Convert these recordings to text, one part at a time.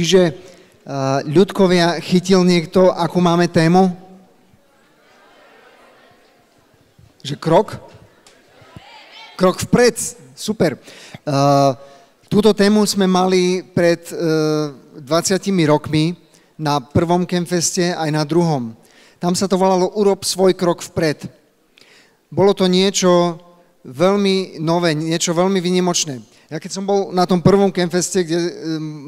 Čiže uh, ľudkovia chytil niekto, akú máme tému? Že krok? Krok vpred, super. Uh, túto tému sme mali pred uh, 20 rokmi na prvom Kemfeste aj na druhom. Tam sa to volalo Urob svoj krok vpred. Bolo to niečo veľmi nové, niečo veľmi vynimočné. Ja keď som bol na tom prvom Campfeste, kde e,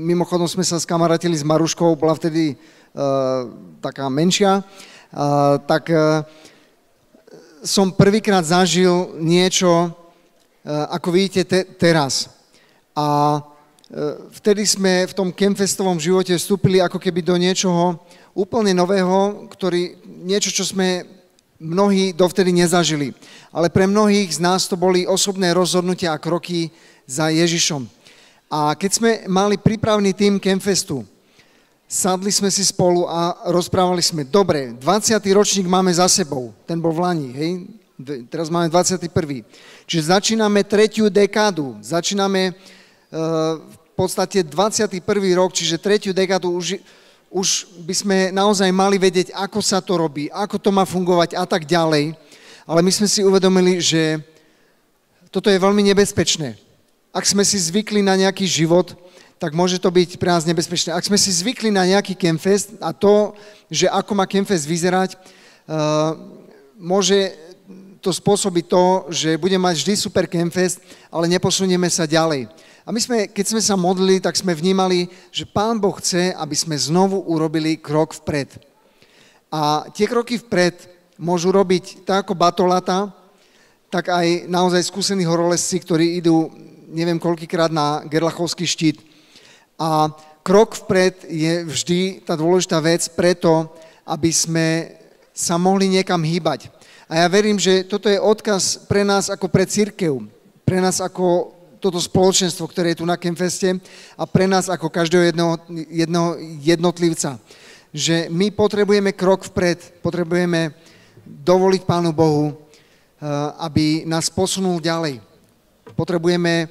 mimochodom sme sa skamaratili s Maruškou, bola vtedy uh, taká menšia, uh, tak uh, som prvýkrát zažil niečo, uh, ako vidíte te, teraz. A vtedy sme v tom Campfestovom živote vstúpili ako keby do niečoho úplne nového, ktorý, niečo, čo sme mnohí dovtedy nezažili. Ale pre mnohých z nás to boli osobné rozhodnutia a kroky, za Ježišom. A keď sme mali prípravný tým Kemfestu, sadli sme si spolu a rozprávali sme, dobre, 20. ročník máme za sebou, ten bol v Lani, hej? Teraz máme 21. Čiže začíname tretiu dekádu, začíname uh, v podstate 21. rok, čiže tretiu dekádu už, už by sme naozaj mali vedieť, ako sa to robí, ako to má fungovať a tak ďalej. Ale my sme si uvedomili, že toto je veľmi nebezpečné ak sme si zvykli na nejaký život, tak môže to byť pre nás nebezpečné. Ak sme si zvykli na nejaký Campfest a to, že ako má Campfest vyzerať, uh, môže to spôsobiť to, že budeme mať vždy super Campfest, ale neposunieme sa ďalej. A my sme, keď sme sa modlili, tak sme vnímali, že Pán Boh chce, aby sme znovu urobili krok vpred. A tie kroky vpred môžu robiť tak ako batolata, tak aj naozaj skúsení horolesci, ktorí idú neviem koľkýkrát na Gerlachovský štít. A krok vpred je vždy tá dôležitá vec preto, aby sme sa mohli niekam hýbať. A ja verím, že toto je odkaz pre nás ako pre církev, pre nás ako toto spoločenstvo, ktoré je tu na Kemfeste a pre nás ako každého jedného, jedného jednotlivca. Že my potrebujeme krok vpred, potrebujeme dovoliť Pánu Bohu, eh, aby nás posunul ďalej. Potrebujeme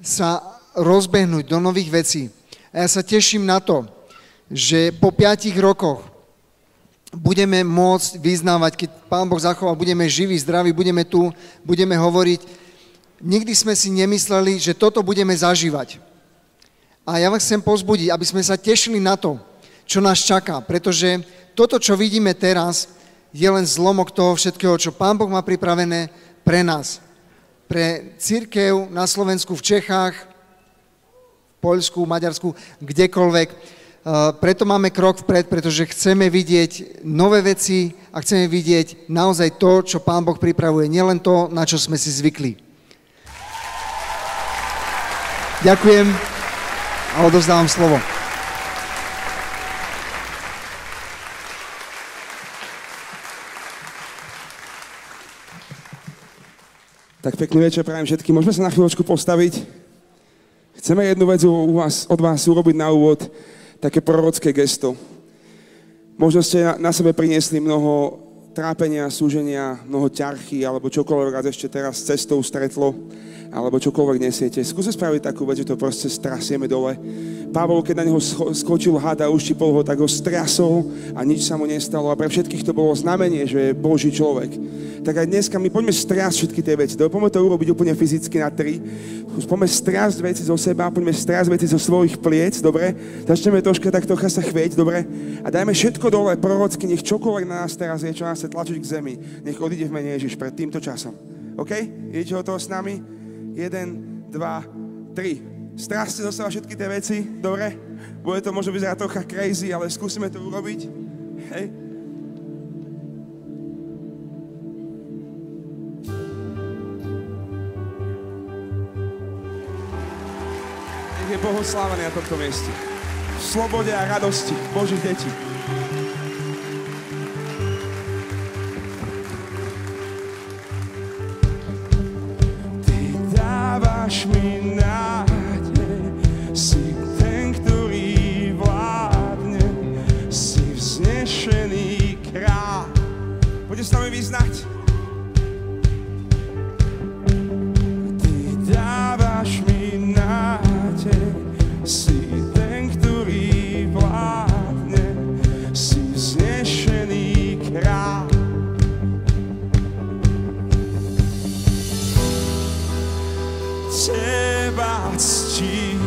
sa rozbehnúť do nových vecí. A ja sa teším na to, že po piatich rokoch budeme môcť vyznávať, keď Pán Boh zachová, budeme živí, zdraví, budeme tu, budeme hovoriť. Nikdy sme si nemysleli, že toto budeme zažívať. A ja vás chcem pozbudiť, aby sme sa tešili na to, čo nás čaká, pretože toto, čo vidíme teraz, je len zlomok toho všetkého, čo Pán Boh má pripravené pre nás pre církev na Slovensku, v Čechách, v Poľsku, Maďarsku, kdekoľvek. E, preto máme krok vpred, pretože chceme vidieť nové veci a chceme vidieť naozaj to, čo Pán Boh pripravuje, nielen to, na čo sme si zvykli. Ďakujem a odovzdávam slovo. Tak pekný večer prajem všetkým. Môžeme sa na chvíľočku postaviť? Chceme jednu vec u vás, od vás urobiť na úvod, také prorocké gesto. Možno ste na, na sebe priniesli mnoho trápenia, súženia, mnoho ťarchy alebo čokoľvek vás ešte teraz cestou stretlo alebo čokoľvek nesiete. Skúste spraviť takú vec, že to proste strasieme dole. Pavol, keď na neho skočil had a uštipol ho, tak ho striasol a nič sa mu nestalo. A pre všetkých to bolo znamenie, že je Boží človek. Tak aj dneska my poďme striasť všetky tie veci. Poďme to urobiť úplne fyzicky na tri. Poďme striasť veci zo seba, poďme striasť veci zo svojich pliec, dobre? Začneme troška tak sa chvieť, dobre? A dajme všetko dole prorocky, nech čokoľvek na nás teraz je, čo nás tlačiť k zemi. Nech odíde v mene Ježiš pred týmto časom. OK? Idete o toho s nami? Jeden, dva, tri. Stráste zo seba všetky tie veci, dobre? Bude to možno vyzerať trocha crazy, ale skúsime to urobiť. Hej? Je Bohu slávaný na tomto mieste. V slobode a radosti Božích detí. Dávaš mi Sebastião.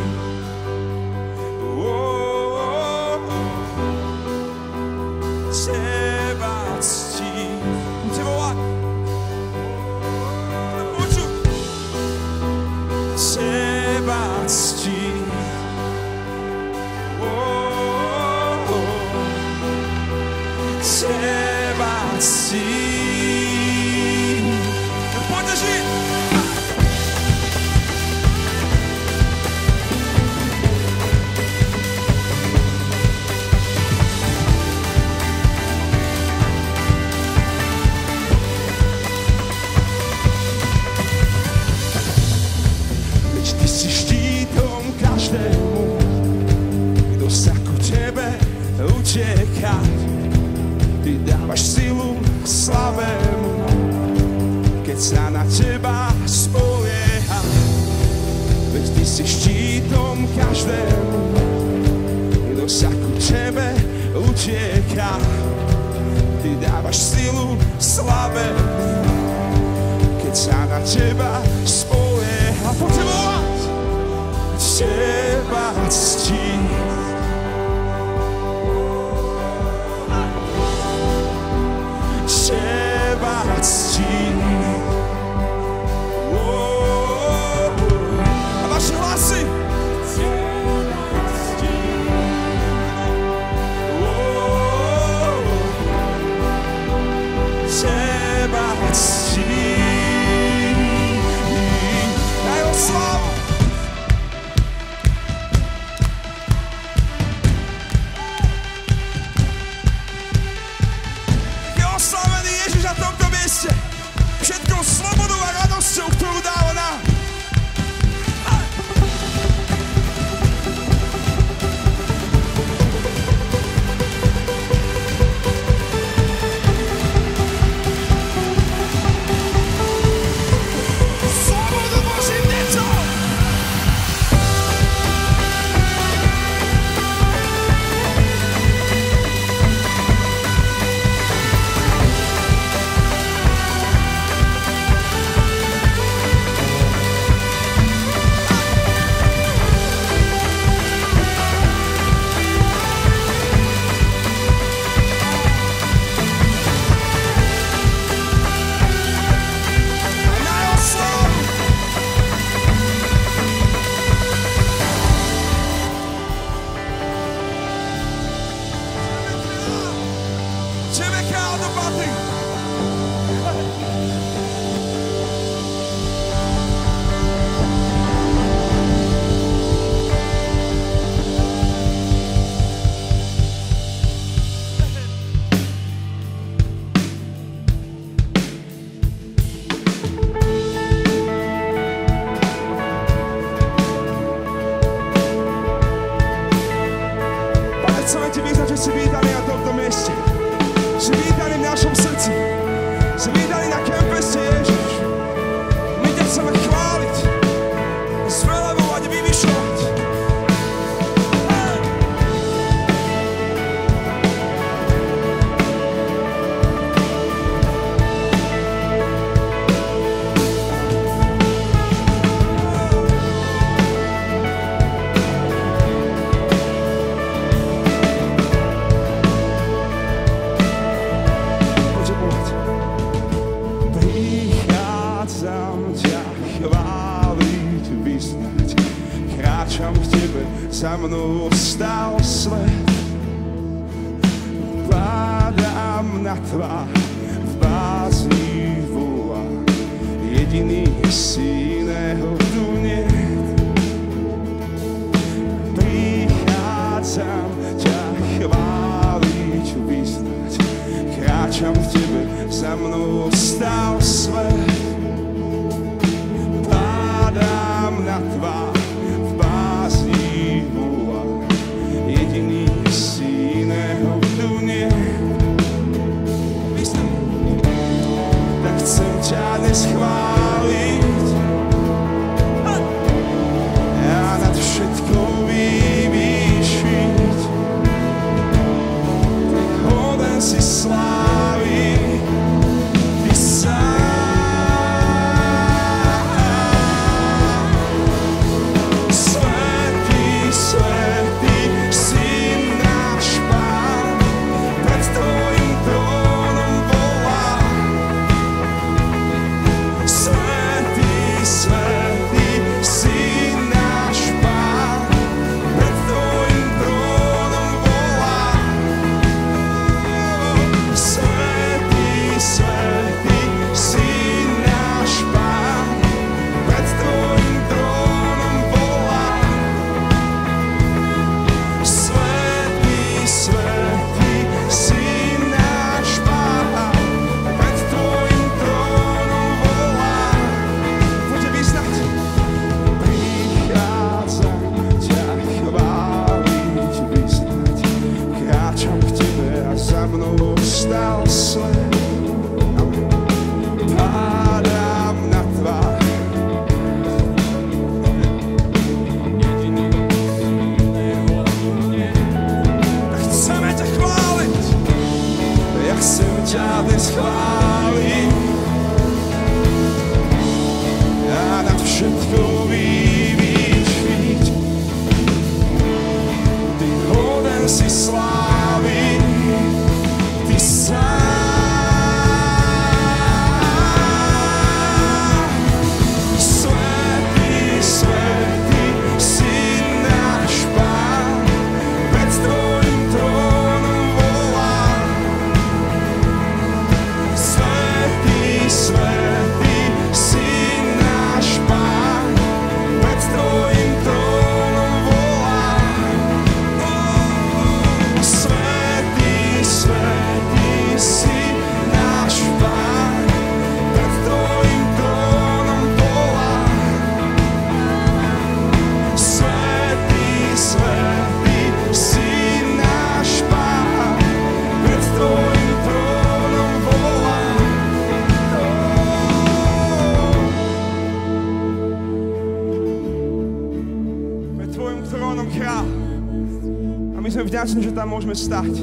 vďačný, že tam môžeme stať.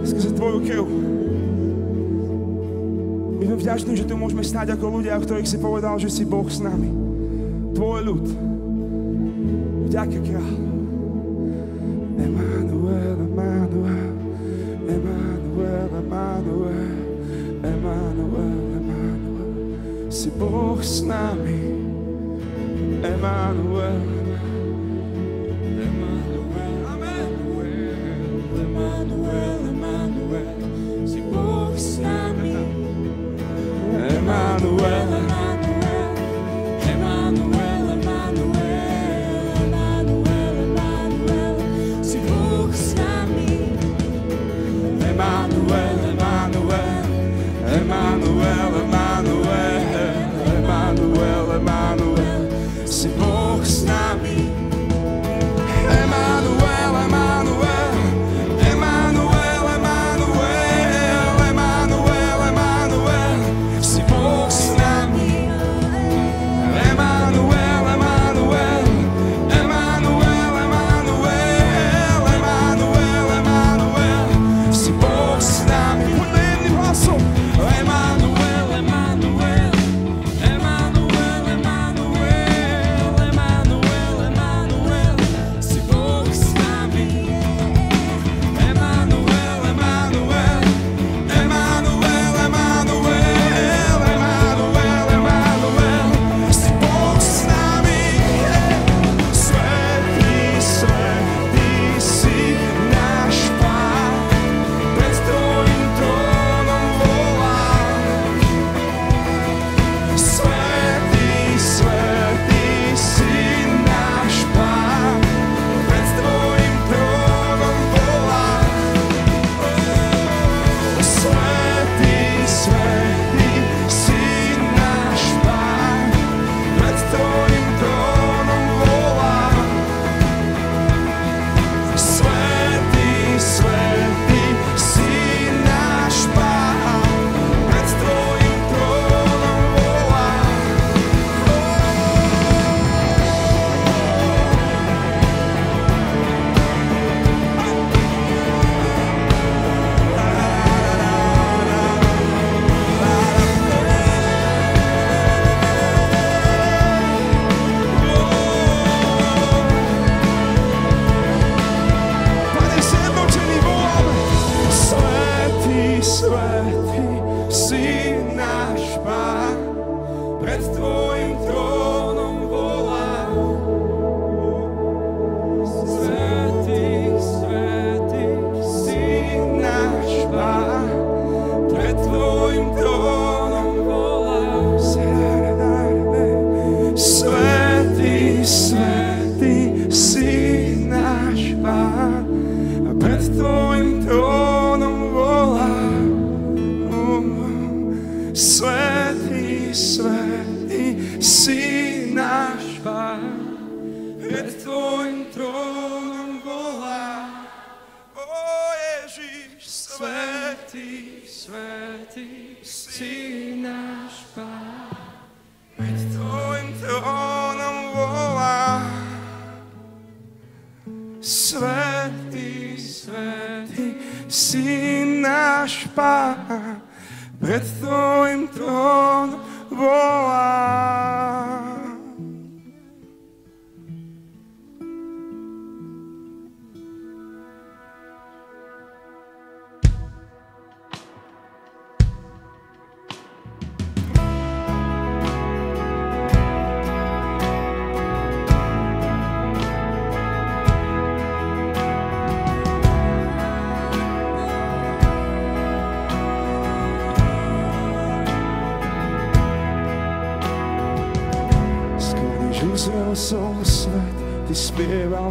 Skrze Tvoju krv. My sme vďační, že tu môžeme stať ako ľudia, o ktorých si povedal, že si Boh s nami. Tvoj ľud. Vďaka krát.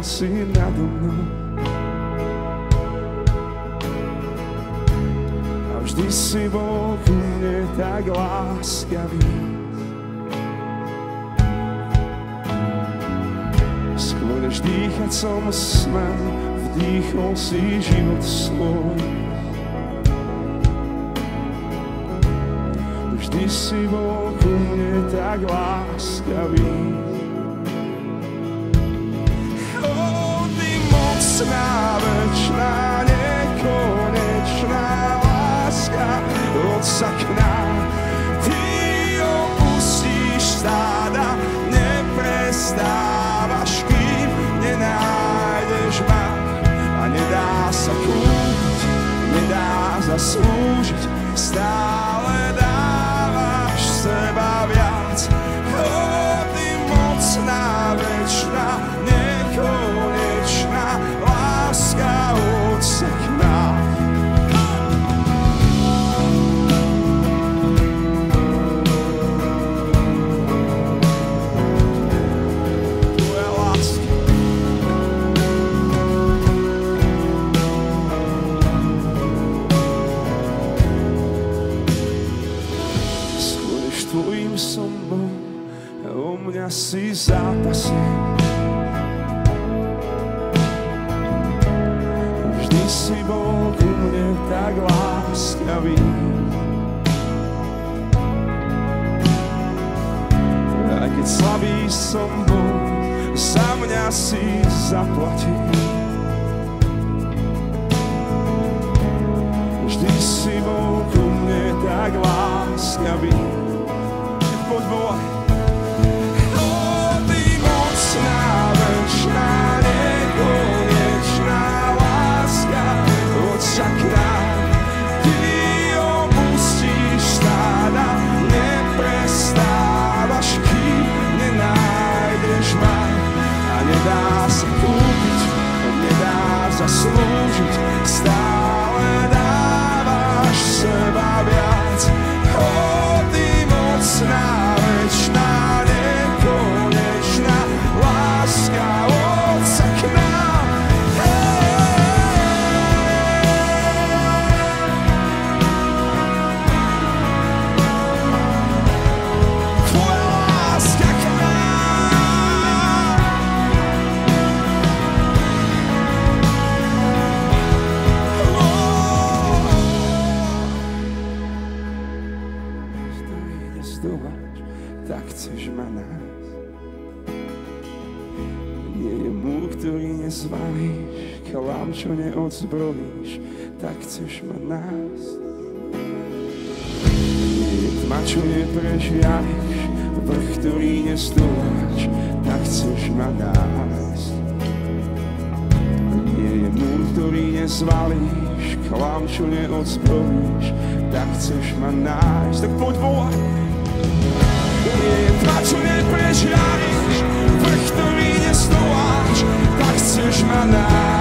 Si nado mnou. A vždy si bol ku mne tak láskavý. Skôr než dýchať som smel, vdýchol si život svoj. Vždy si bol ku mne tak láskavý. Mocná, večná, nekonečná láska Otca. Ty opustíš stáda, neprestávaš, kým nenájdeš ma. A nedá sa kúpiť, nedá zaslúžiť, si zápasil. Vždy si bol ku mne tak láskavý. Aj keď slabý som bol, za mňa si zaplatil. Vždy si bol ku mne tak láskavý. Poď volaj. Zaslúžiť, stále čo neprežiariš, vrch, ktorý nestúvaš, tak chceš ma nájsť. Nie je múr, ktorý nezvalíš, klam, čo neodzbrojíš, tak chceš ma nájsť. Tak poď volaj. Nie je tma, čo neprežiariš, vrch, ktorý nestoláš, tak chceš ma nájsť.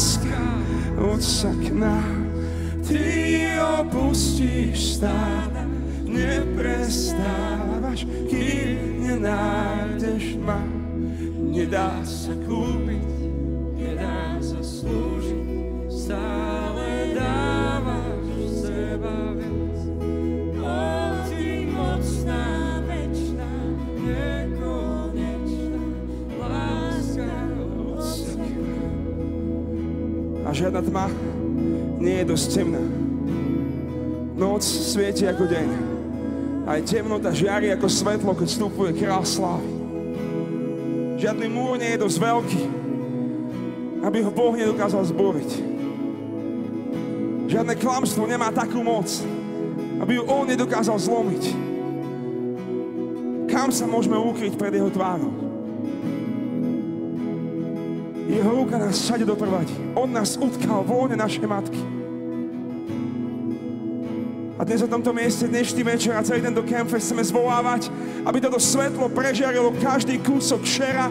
láska Otca k nám. Ty opustíš stáda, neprestávaš, kým nenájdeš ma. Nedá sa kúpiť, nedá sa slúžiť, stále žiadna tma nie je dosť temná. Noc svieti ako deň. Aj temnota žiari ako svetlo, keď vstupuje král slávy. Žiadny múr nie je dosť veľký, aby ho Boh nedokázal zboriť. Žiadne klamstvo nemá takú moc, aby ju On nedokázal zlomiť. Kam sa môžeme ukryť pred Jeho tvárou? Jeho ruka nás všade doprvadí. On nás utkal voľne naše matky. A dnes na tomto mieste, dnešný večer a celý tento campfest chceme zvolávať, aby toto svetlo prežiarilo každý kúsok šera,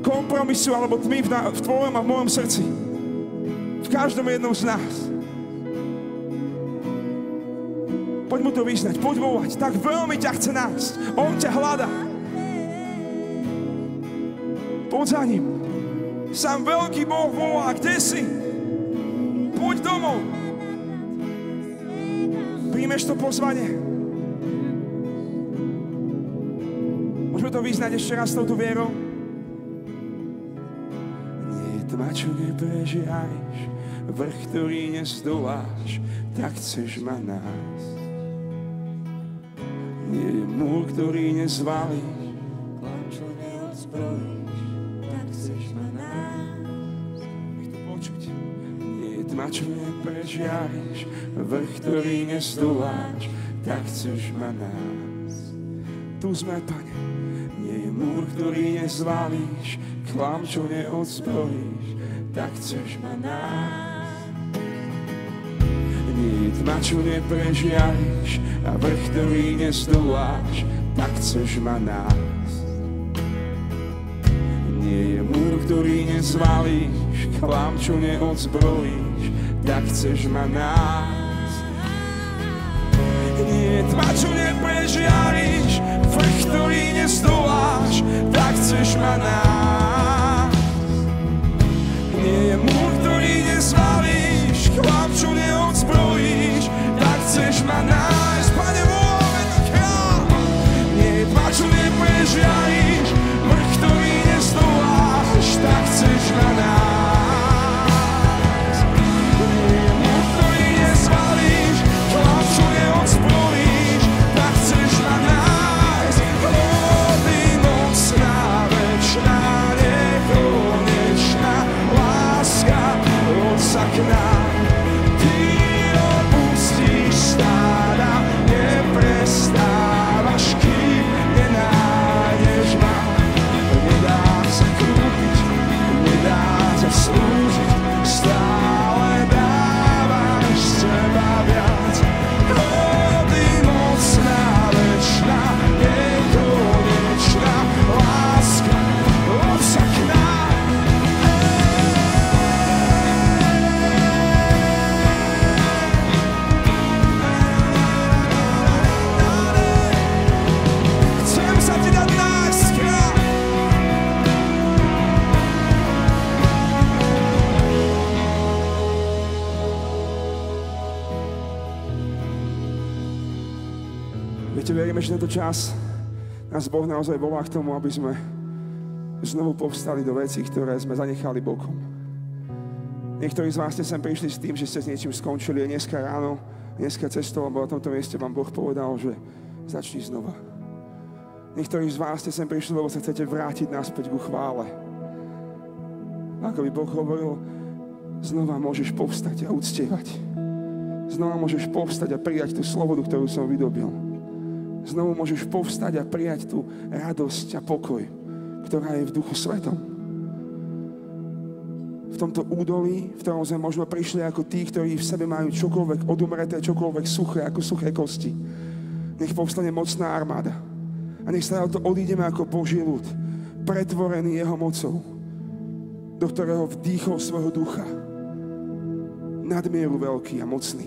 kompromisu alebo tmy v, na, v tvojom a v mojom srdci. V každom jednom z nás. Poď mu to vyznať, poď volať. Tak veľmi ťa chce nájsť. On ťa hľadá. Poď za ním. Sám veľký Boh volá, kde si? Poď domov. Príjmeš to pozvanie. Môžeme to vyznať ešte raz touto vierou? Nie tma, čo neprežiariš, vrch, ktorý nezdoláš, tak chceš ma nájsť. Nie je múr, ktorý nezvalíš, Klam, neodzbrojíš, Tma, čo neprežiariš, vrch, ktorý nezdoláš, tak chceš ma nájsť. Tu sme, Pane. Nie je múr, ktorý nezvalíš, klam, čo neodzbrojíš, tak chceš ma nájsť. Nie je tma, čo neprežiariš, a vrch, ktorý nezdoláš, tak chceš ma nájsť. Nie je múr, ktorý nezvalíš, klam, čo neodzbrojíš, tak chceš ma nájsť. Nie tma, čo neprežiariš, vrch, ktorý nezdoláš, tak chceš ma nájsť. Nie je múr, ktorý nezvalíš, klam, čo neodzbrojíš, tak chceš ma nájsť. Že tento čas nás Boh naozaj volá k tomu, aby sme znovu povstali do vecí, ktoré sme zanechali bokom. Niektorí z vás ste sem prišli s tým, že ste s niečím skončili a dneska ráno, dneska cestou, alebo na tomto mieste vám Boh povedal, že začni znova. Niektorí z vás ste sem prišli, lebo sa chcete vrátiť naspäť ku chvále. Ako by Boh hovoril, znova môžeš povstať a uctievať. Znova môžeš povstať a prijať tú slobodu, ktorú som vydobil. Znovu môžeš povstať a prijať tú radosť a pokoj, ktorá je v duchu svetom. V tomto údolí, v ktorom sme možno prišli ako tí, ktorí v sebe majú čokoľvek odumreté, čokoľvek suché, ako suché kosti. Nech povstane mocná armáda. A nech sa to odídeme ako Boží ľud, pretvorený jeho mocou, do ktorého vdýchol svojho ducha. nadmieru veľký a mocný.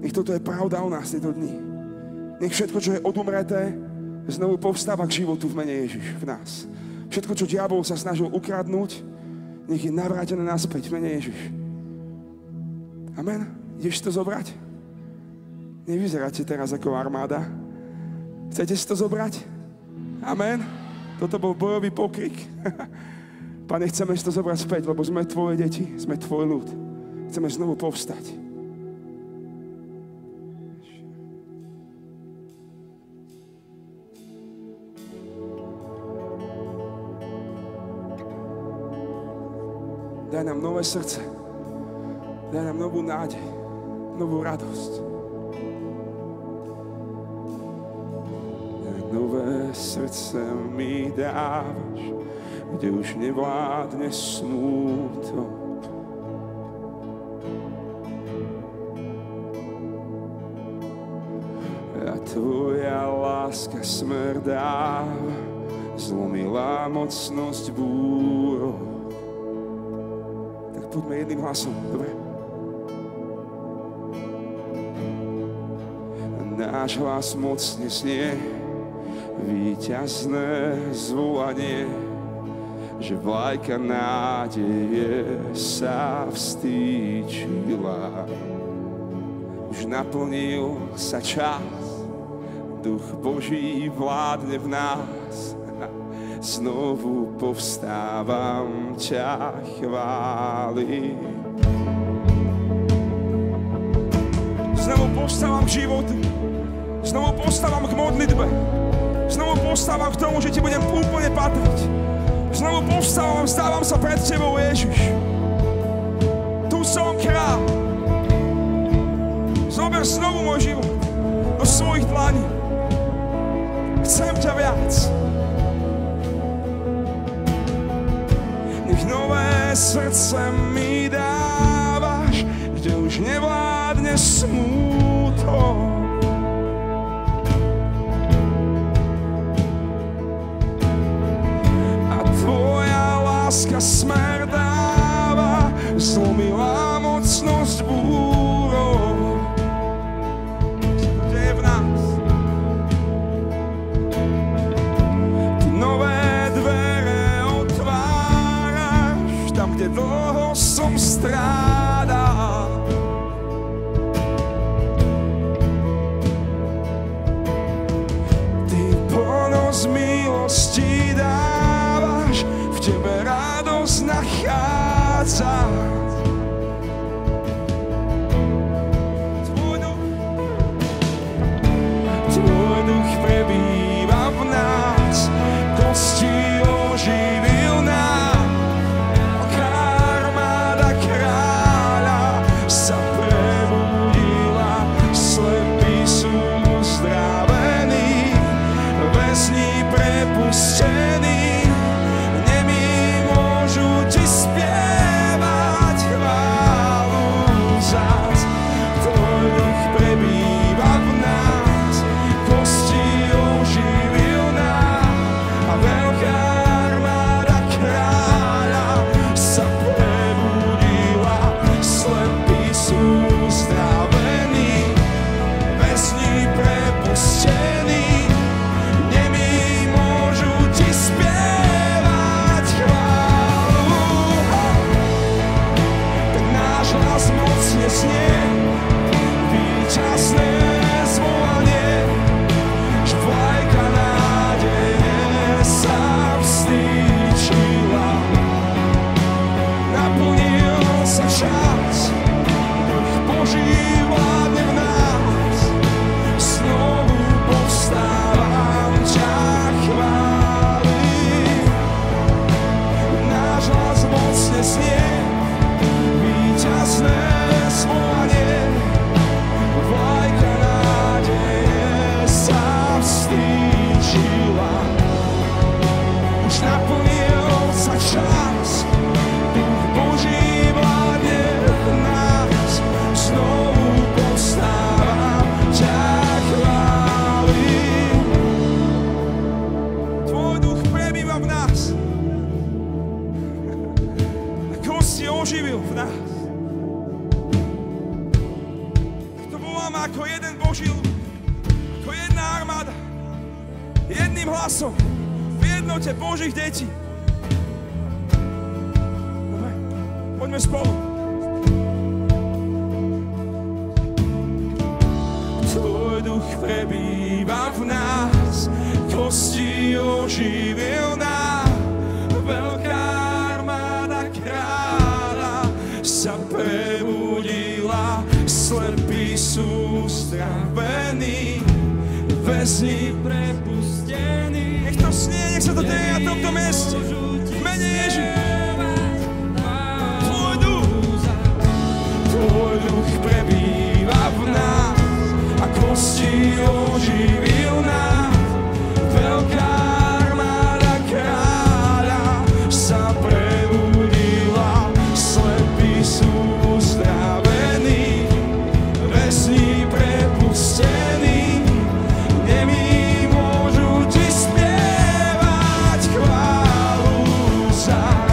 Nech toto je pravda o nás tieto dni. Nech všetko, čo je odumreté, znovu povstáva k životu v mene Ježiš v nás. Všetko, čo diabol sa snažil ukradnúť, nech je navrátené naspäť v mene Ježiš. Amen. Ideš to zobrať? Nevyzeráte teraz ako armáda. Chcete si to zobrať? Amen. Toto bol bojový pokrik. Pane, chceme si to zobrať späť, lebo sme tvoje deti, sme tvoj ľud. Chceme znovu povstať. Daj nám nové srdce. Daj nám novú nádej, novú radosť. Daj nové srdce mi dávaš, kde už nevládne smútok. A tvoja láska smrdáva, zlomila mocnosť búrov poďme jedným hlasom, dobre? Náš hlas mocne znie, víťazné zvolanie, že vlajka nádeje sa vstýčila. Už naplnil sa čas, duch Boží vládne v nás, znovu povstávam ťa chváli. Znovu povstávam k životu. Znovu povstávam k modlitbe. Znovu povstávam k tomu, že ti budem úplne patriť. Znovu povstávam, stávam sa pred tebou, Ježiš. Tu som král. Zober znovu môj život do svojich dlaní. Chcem ťa viac. Nové srdce mi dávaš, kde už nevládne smútok. Som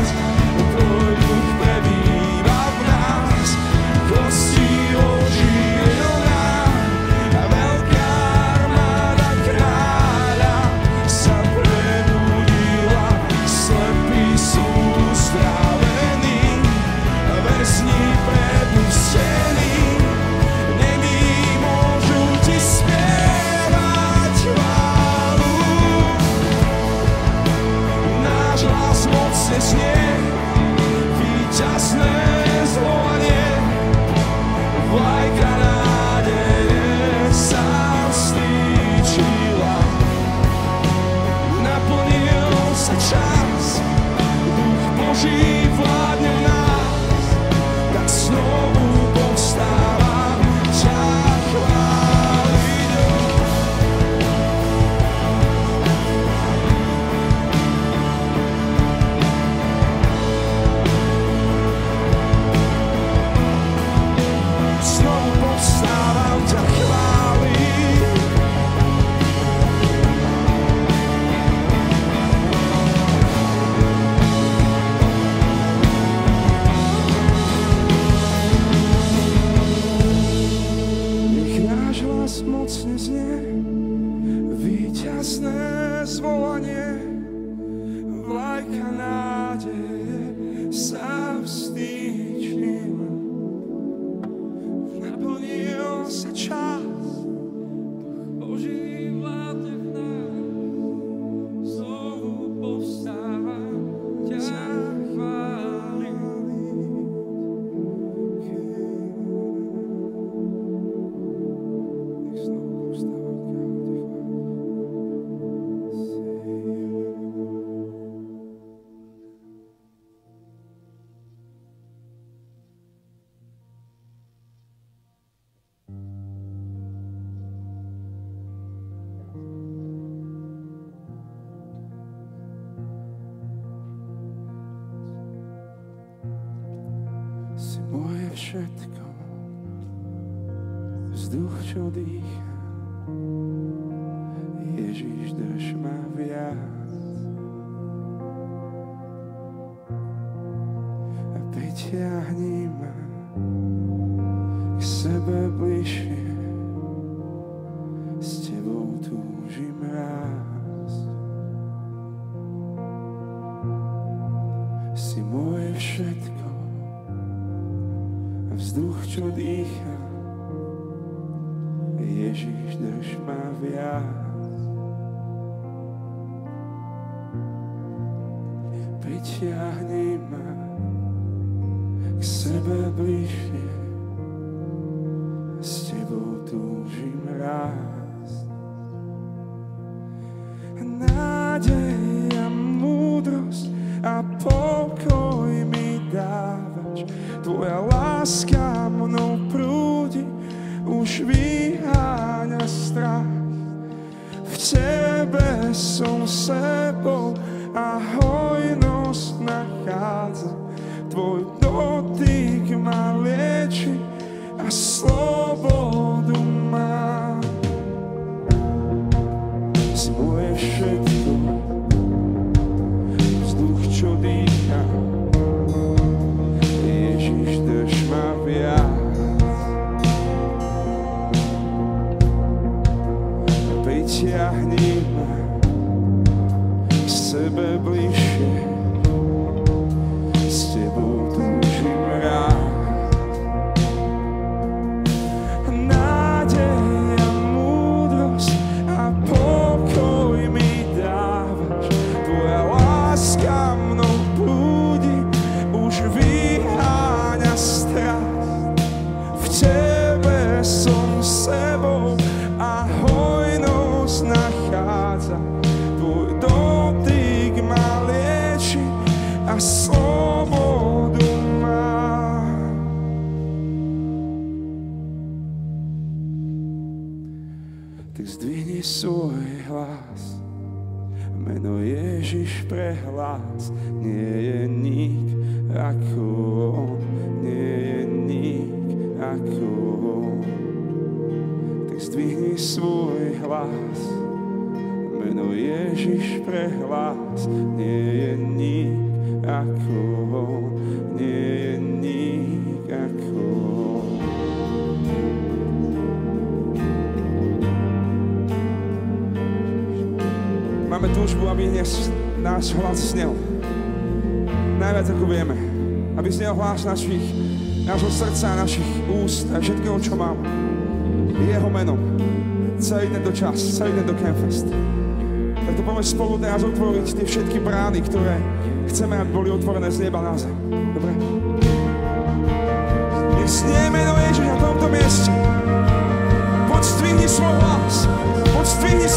stars dýcha. Ježiš, drž ma viac. Pritiahni ma k sebe bližšie. hlas našich, nášho srdca, našich úst a všetkého, čo mám. Jeho menom. Celý tento čas, celý tento Campfest. Tak to poďme spolu teraz otvoriť tie všetky brány, ktoré chceme, aby boli otvorené z neba na zem. Dobre? Nech snieme do Ježiša na tomto mieste. Podstrihni svoj hlas. Podstrihni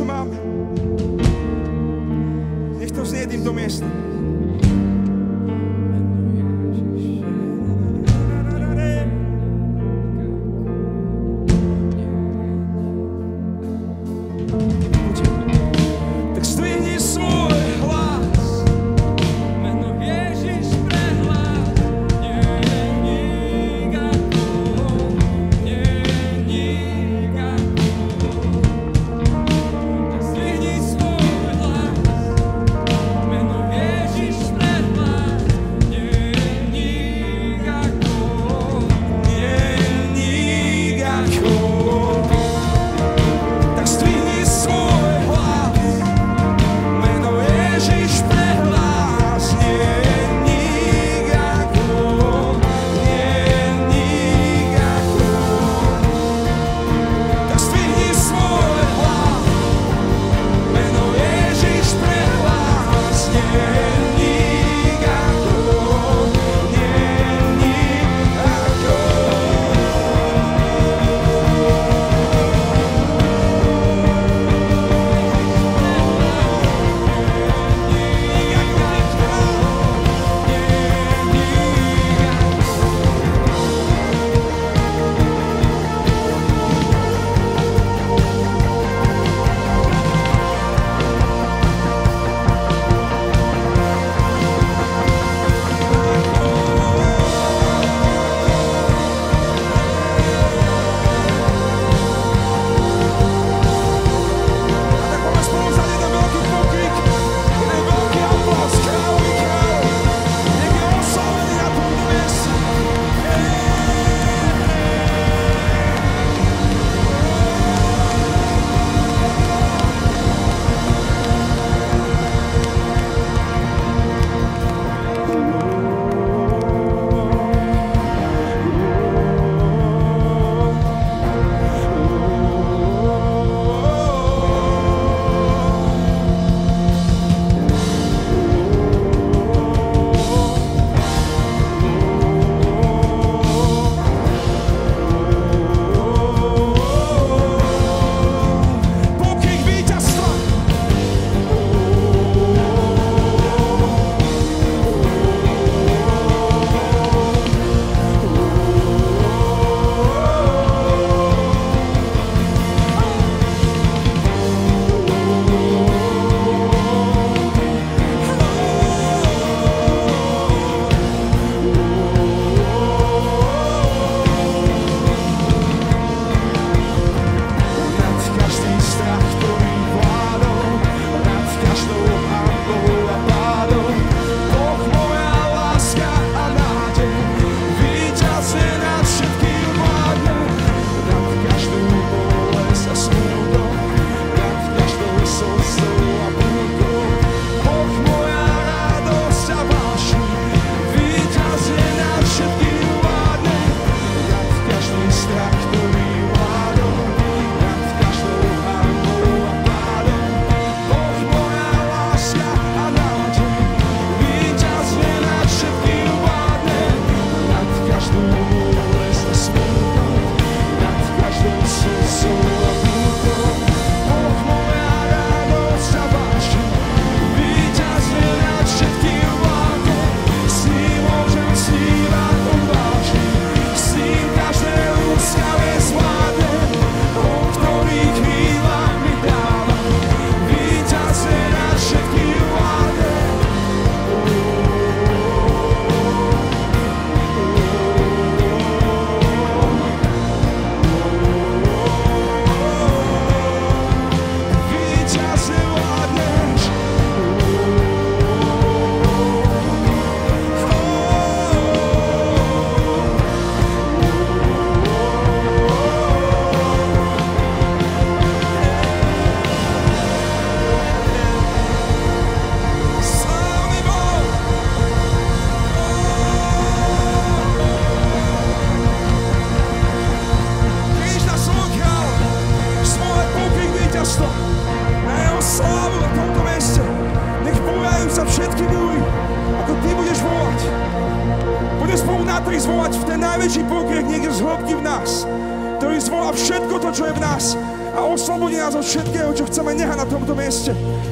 trzymamy. Niech to zjedli w to miejsce. дальше.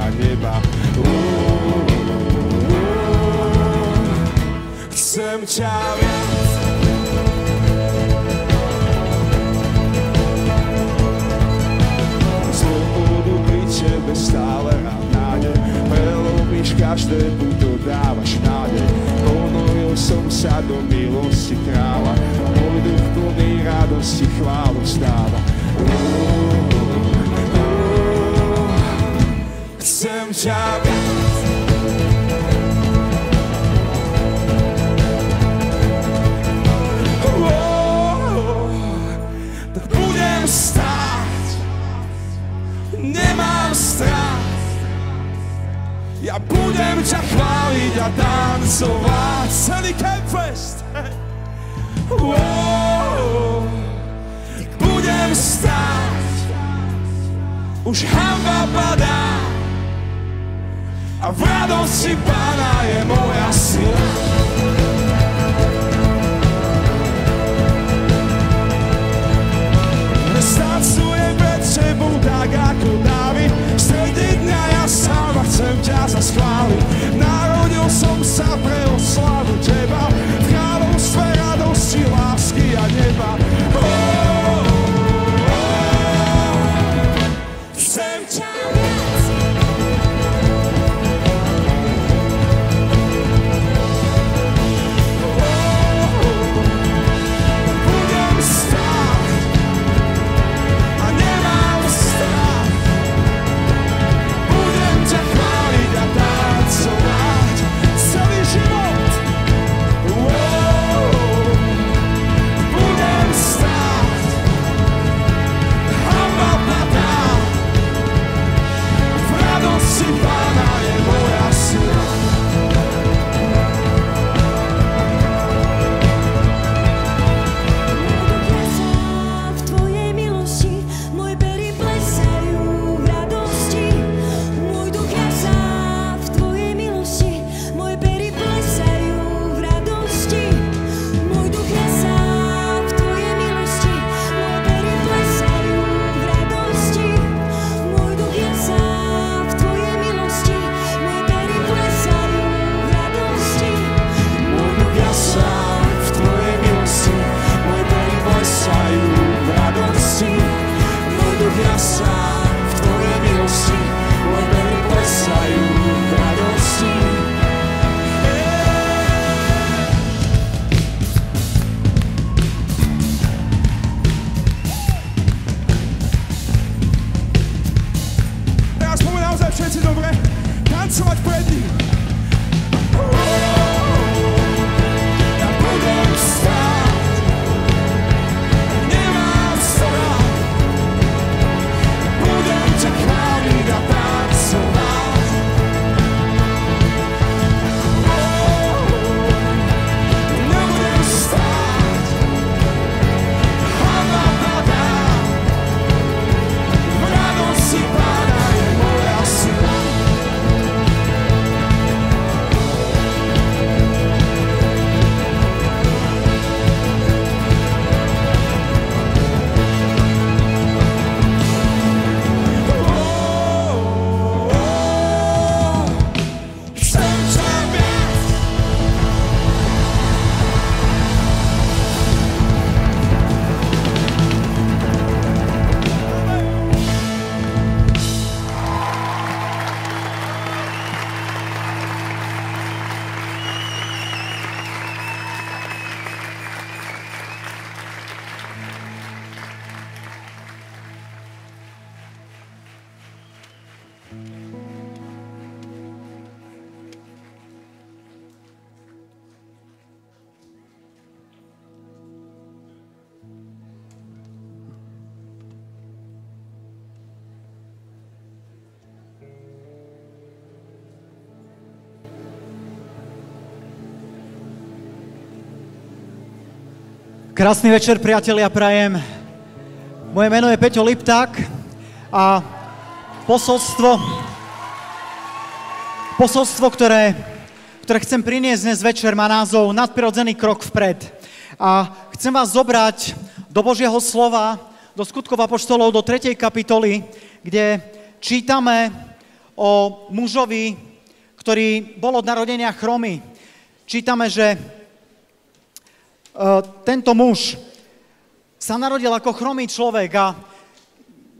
a neba. Uh, uh, uh, chcem ťa viac. Slobodu pri tebe stále rád nádej, prelomíš každému, to dávaš nádej. Ponoril som sa do milosti kráľa, môj duch plný radosti chvála. so I suddenly came first. Budem stáť, už hamba padá a v radosti Pána je moja sila. Nestacujem pred tak ako Dávid, v strede dňa ja sám a chcem ťa zaschváliť. Národ som sa pre oslavu teba v kráľovstve radosti, lásky a neba. Krásny večer, priatelia, prajem. Moje meno je Peťo Lipták a posolstvo, posolstvo, ktoré, ktoré chcem priniesť dnes večer, má názov Nadprirodzený krok vpred. A chcem vás zobrať do Božieho slova, do skutkov apoštolov, do 3. kapitoly, kde čítame o mužovi, ktorý bol od narodenia chromy. Čítame, že tento muž sa narodil ako chromý človek a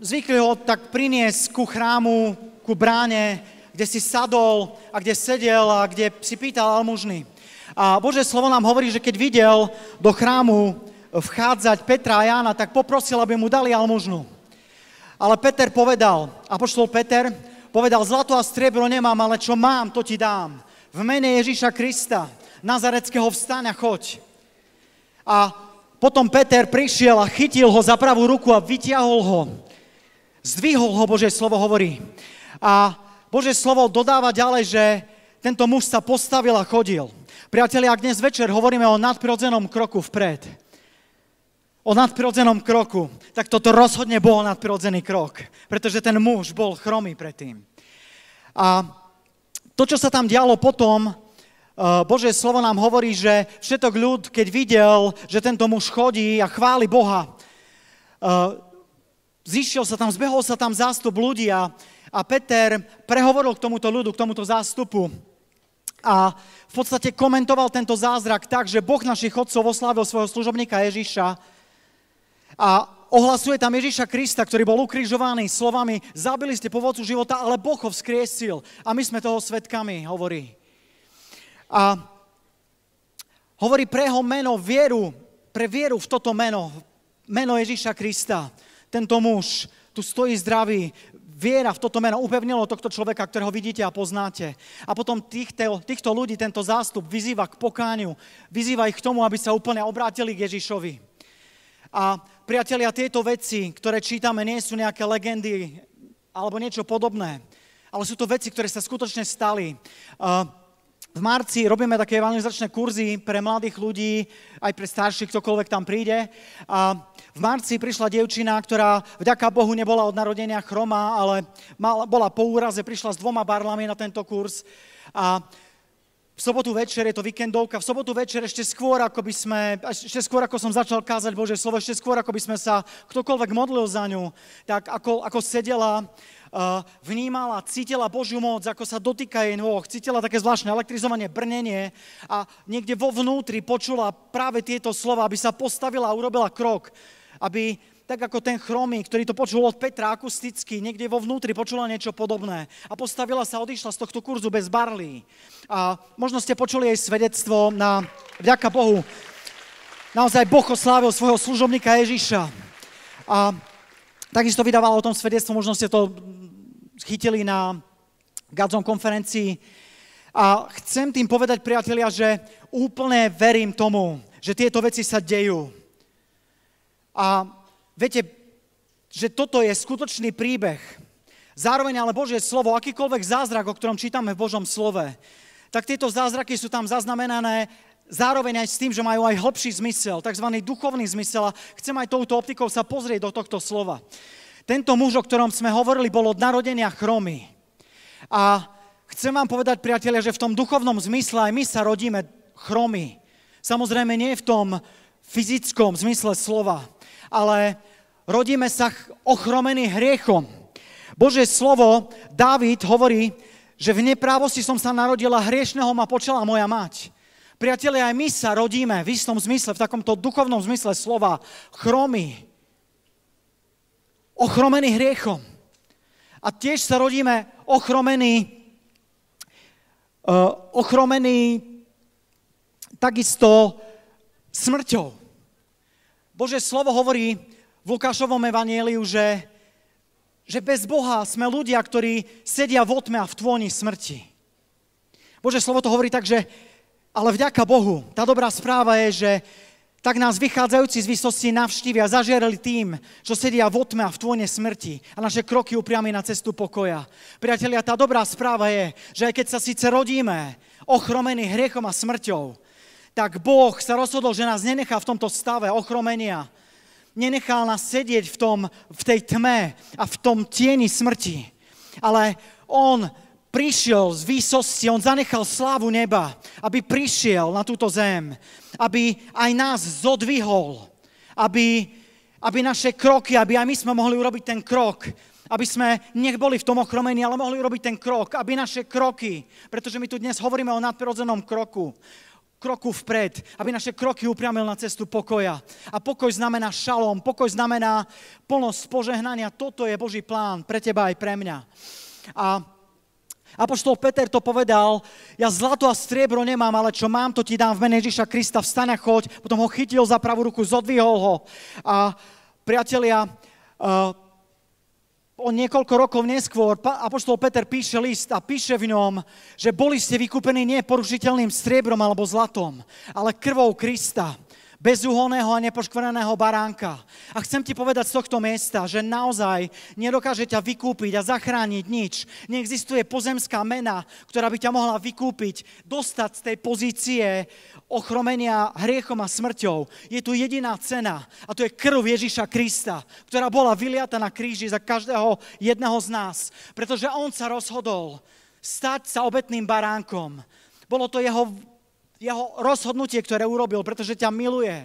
zvykli ho tak priniesť ku chrámu, ku bráne, kde si sadol a kde sedel a kde si pýtal almužny. A Bože slovo nám hovorí, že keď videl do chrámu vchádzať Petra a Jána, tak poprosil, aby mu dali almužnu. Ale Peter povedal, a poštol Peter, povedal, zlato a striebro nemám, ale čo mám, to ti dám. V mene Ježíša Krista, Nazareckého vstania choď. A potom Peter prišiel a chytil ho za pravú ruku a vytiahol ho. Zdvihol ho, Bože slovo hovorí. A Bože slovo dodáva ďalej, že tento muž sa postavil a chodil. Priatelia, ak dnes večer hovoríme o nadprirodzenom kroku vpred, o nadprirodzenom kroku, tak toto rozhodne bol nadprirodzený krok, pretože ten muž bol chromý predtým. A to, čo sa tam dialo potom, Eh, Bože slovo nám hovorí, že všetok ľud, keď videl, že tento muž chodí a chváli Boha, eh, zišiel sa tam, zbehol sa tam zástup ľudí a, a Peter prehovoril k tomuto ľudu, k tomuto zástupu a v podstate komentoval tento zázrak tak, že Boh našich otcov oslávil svojho služobníka Ježiša a ohlasuje tam Ježiša Krista, ktorý bol ukrižovaný slovami zabili ste povodcu života, ale Boh ho vzkriesil a my sme toho svetkami, hovorí. A hovorí pre jeho meno vieru, pre vieru v toto meno, meno Ježíša Krista. Tento muž tu stojí zdravý, viera v toto meno upevnilo tohto človeka, ktorého vidíte a poznáte. A potom týchto, týchto ľudí tento zástup vyzýva k pokániu, vyzýva ich k tomu, aby sa úplne obrátili k Ježišovi. A priatelia, tieto veci, ktoré čítame, nie sú nejaké legendy alebo niečo podobné, ale sú to veci, ktoré sa skutočne stali. Uh, v marci robíme také evangelizačné kurzy pre mladých ľudí, aj pre starších, ktokoľvek tam príde. A v marci prišla dievčina, ktorá vďaka Bohu nebola od narodenia chroma, ale bola po úraze, prišla s dvoma barlami na tento kurz. A v sobotu večer, je to víkendovka, v sobotu večer ešte skôr, ako by sme, ešte skôr, ako som začal kázať Bože slovo, ešte skôr, ako by sme sa ktokoľvek modlil za ňu, tak ako, ako sedela vnímala, cítila Božiu moc, ako sa dotýka jej nôh, cítila také zvláštne elektrizovanie, brnenie a niekde vo vnútri počula práve tieto slova, aby sa postavila a urobila krok, aby tak ako ten chromý, ktorý to počul od Petra akusticky, niekde vo vnútri počula niečo podobné a postavila sa, odišla z tohto kurzu bez barlí. A možno ste počuli jej svedectvo na, vďaka Bohu, naozaj Boh oslávil svojho služobníka Ježiša. A takisto vydával o tom svedectvo, možno ste to chytili na Gadzom konferencii. A chcem tým povedať, priatelia, že úplne verím tomu, že tieto veci sa dejú. A viete, že toto je skutočný príbeh. Zároveň ale Božie slovo, akýkoľvek zázrak, o ktorom čítame v Božom slove, tak tieto zázraky sú tam zaznamenané zároveň aj s tým, že majú aj hlbší zmysel, tzv. duchovný zmysel a chcem aj touto optikou sa pozrieť do tohto slova. Tento muž, o ktorom sme hovorili, bol od narodenia chromy. A chcem vám povedať, priatelia, že v tom duchovnom zmysle aj my sa rodíme chromy. Samozrejme nie v tom fyzickom zmysle slova, ale rodíme sa ochromení hriechom. Bože slovo, Dávid hovorí, že v neprávosti som sa narodila, hriešného ma počala moja mať. Priatelia, aj my sa rodíme v istom zmysle, v takomto duchovnom zmysle slova chromy ochromení hriechom. A tiež sa rodíme ochromení, uh, ochromení takisto smrťou. Bože slovo hovorí v Lukášovom evanieliu, že že bez Boha sme ľudia, ktorí sedia v otme a v tvoni smrti. Bože slovo to hovorí tak, že ale vďaka Bohu, tá dobrá správa je, že tak nás vychádzajúci z výsosti navštívia, zažiarali tým, čo sedia v otme a v tvone smrti a naše kroky upriami na cestu pokoja. Priatelia, tá dobrá správa je, že aj keď sa síce rodíme ochromení hriechom a smrťou, tak Boh sa rozhodol, že nás nenechá v tomto stave ochromenia. Nenechal nás sedieť v, tom, v tej tme a v tom tieni smrti. Ale On prišiel z výsosti, on zanechal slávu neba, aby prišiel na túto zem, aby aj nás zodvihol, aby, aby naše kroky, aby aj my sme mohli urobiť ten krok, aby sme nech boli v tom ochromení, ale mohli urobiť ten krok, aby naše kroky, pretože my tu dnes hovoríme o nadprirodzenom kroku, kroku vpred, aby naše kroky upriamil na cestu pokoja. A pokoj znamená šalom, pokoj znamená plnosť požehnania. Toto je Boží plán pre teba aj pre mňa. A Apoštol Peter to povedal, ja zlato a striebro nemám, ale čo mám, to ti dám v mene Ježiša Krista, vstane choď, potom ho chytil za pravú ruku, zodvihol ho. A priatelia, uh, o niekoľko rokov neskôr Apoštol Peter píše list a píše v ňom, že boli ste vykúpení nie porušiteľným striebrom alebo zlatom, ale krvou Krista bezúhonného a nepoškvrneného baránka. A chcem ti povedať z tohto miesta, že naozaj nedokáže ťa vykúpiť a zachrániť nič. Neexistuje pozemská mena, ktorá by ťa mohla vykúpiť, dostať z tej pozície ochromenia hriechom a smrťou. Je tu jediná cena a to je krv Ježiša Krista, ktorá bola vyliata na kríži za každého jedného z nás. Pretože on sa rozhodol stať sa obetným baránkom. Bolo to jeho jeho rozhodnutie, ktoré urobil, pretože ťa miluje.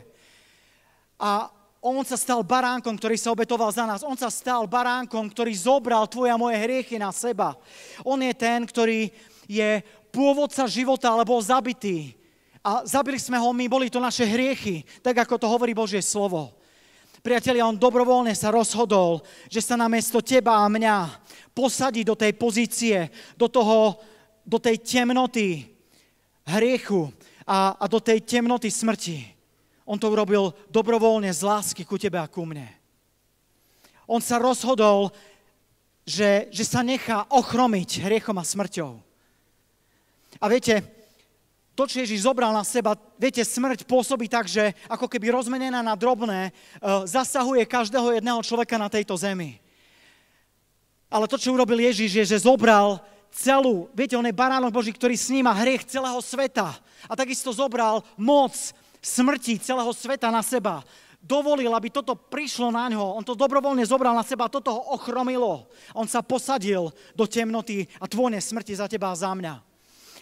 A on sa stal baránkom, ktorý sa obetoval za nás. On sa stal baránkom, ktorý zobral tvoje a moje hriechy na seba. On je ten, ktorý je pôvodca života, ale bol zabitý. A zabili sme ho my, boli to naše hriechy, tak ako to hovorí Božie slovo. Priatelia, on dobrovoľne sa rozhodol, že sa namiesto teba a mňa posadí do tej pozície, do, toho, do tej temnoty hriechu, a, a do tej temnoty smrti. On to urobil dobrovoľne z lásky ku tebe a ku mne. On sa rozhodol, že, že sa nechá ochromiť hriechom a smrťou. A viete, to, čo Ježiš zobral na seba, viete, smrť pôsobí tak, že ako keby rozmenená na drobné, e, zasahuje každého jedného človeka na tejto zemi. Ale to, čo urobil Ježiš, je, že zobral celú, viete, on je baránok Boží, ktorý sníma hriech celého sveta. A takisto zobral moc smrti celého sveta na seba. Dovolil, aby toto prišlo na ňo. On to dobrovoľne zobral na seba, toto ho ochromilo. On sa posadil do temnoty a tvone smrti za teba a za mňa.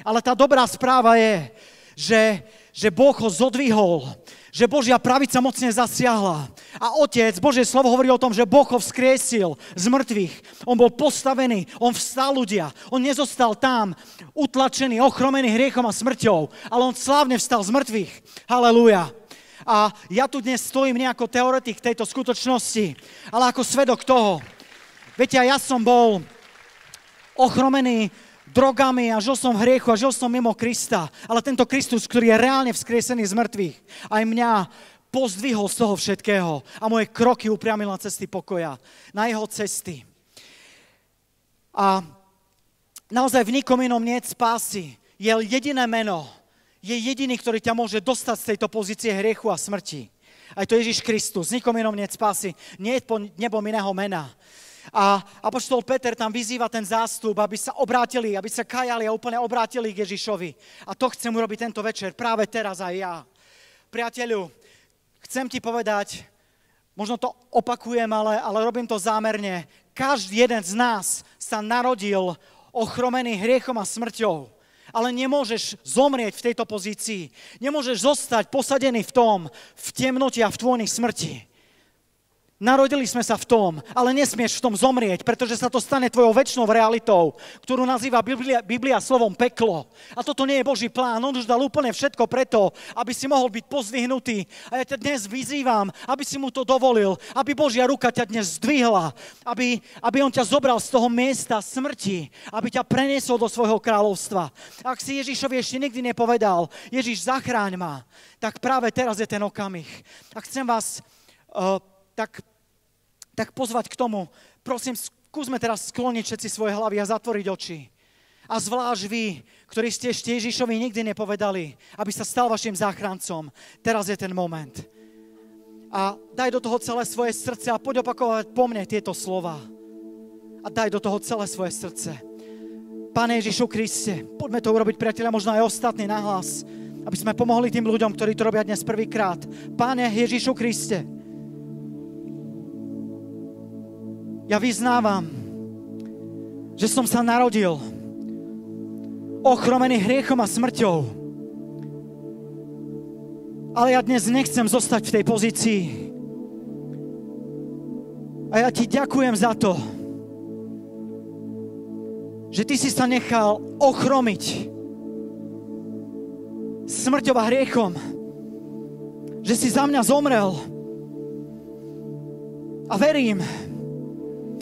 Ale tá dobrá správa je, že, že Boh ho zodvihol, že Božia pravica mocne zasiahla. A Otec, Božie slovo hovorí o tom, že Boh ho vzkriesil z mŕtvych. On bol postavený, on vstal ľudia. On nezostal tam, utlačený, ochromený hriechom a smrťou, ale on slávne vstal z mŕtvych. Halelúja. A ja tu dnes stojím nejako teoretik tejto skutočnosti, ale ako svedok toho. Viete, ja som bol ochromený drogami a žil som v hriechu a žil som mimo Krista. Ale tento Kristus, ktorý je reálne vzkriesený z mŕtvych, aj mňa pozdvihol z toho všetkého a moje kroky upriamil na cesty pokoja, na jeho cesty. A naozaj v nikom inom nie je spásy. Je jediné meno, je jediný, ktorý ťa môže dostať z tejto pozície hriechu a smrti. Aj to Ježiš Kristus, nikom inom nie je spásy, nie je po nebom iného mena. A apoštol Peter tam vyzýva ten zástup, aby sa obrátili, aby sa kajali a úplne obrátili k Ježišovi. A to chcem urobiť tento večer, práve teraz aj ja. Priateľu, chcem ti povedať, možno to opakujem, ale, ale robím to zámerne. Každý jeden z nás sa narodil ochromený hriechom a smrťou. Ale nemôžeš zomrieť v tejto pozícii. Nemôžeš zostať posadený v tom, v temnote a v tvojich smrti. Narodili sme sa v tom, ale nesmieš v tom zomrieť, pretože sa to stane tvojou väčšnou realitou, ktorú nazýva Biblia, Biblia slovom peklo. A toto nie je Boží plán. On už dal úplne všetko preto, aby si mohol byť pozdvihnutý. A ja ťa dnes vyzývam, aby si mu to dovolil, aby Božia ruka ťa dnes zdvihla, aby, aby on ťa zobral z toho miesta smrti, aby ťa preniesol do svojho kráľovstva. Ak si Ježišovi ešte nikdy nepovedal, Ježiš, zachráň ma, tak práve teraz je ten okamih. A chcem vás uh, tak tak pozvať k tomu, prosím, skúsme teraz skloniť všetci svoje hlavy a zatvoriť oči. A zvlášť vy, ktorí ste ešte Ježišovi nikdy nepovedali, aby sa stal vašim záchrancom, teraz je ten moment. A daj do toho celé svoje srdce a poď opakovať po mne tieto slova. A daj do toho celé svoje srdce. Pane Ježišu Kriste, poďme to urobiť, priatelia, možno aj ostatní nahlas, aby sme pomohli tým ľuďom, ktorí to robia dnes prvýkrát. Pane Ježišu Kriste, ja vyznávam, že som sa narodil ochromený hriechom a smrťou. Ale ja dnes nechcem zostať v tej pozícii. A ja ti ďakujem za to, že ty si sa nechal ochromiť smrťou a hriechom. Že si za mňa zomrel. A verím,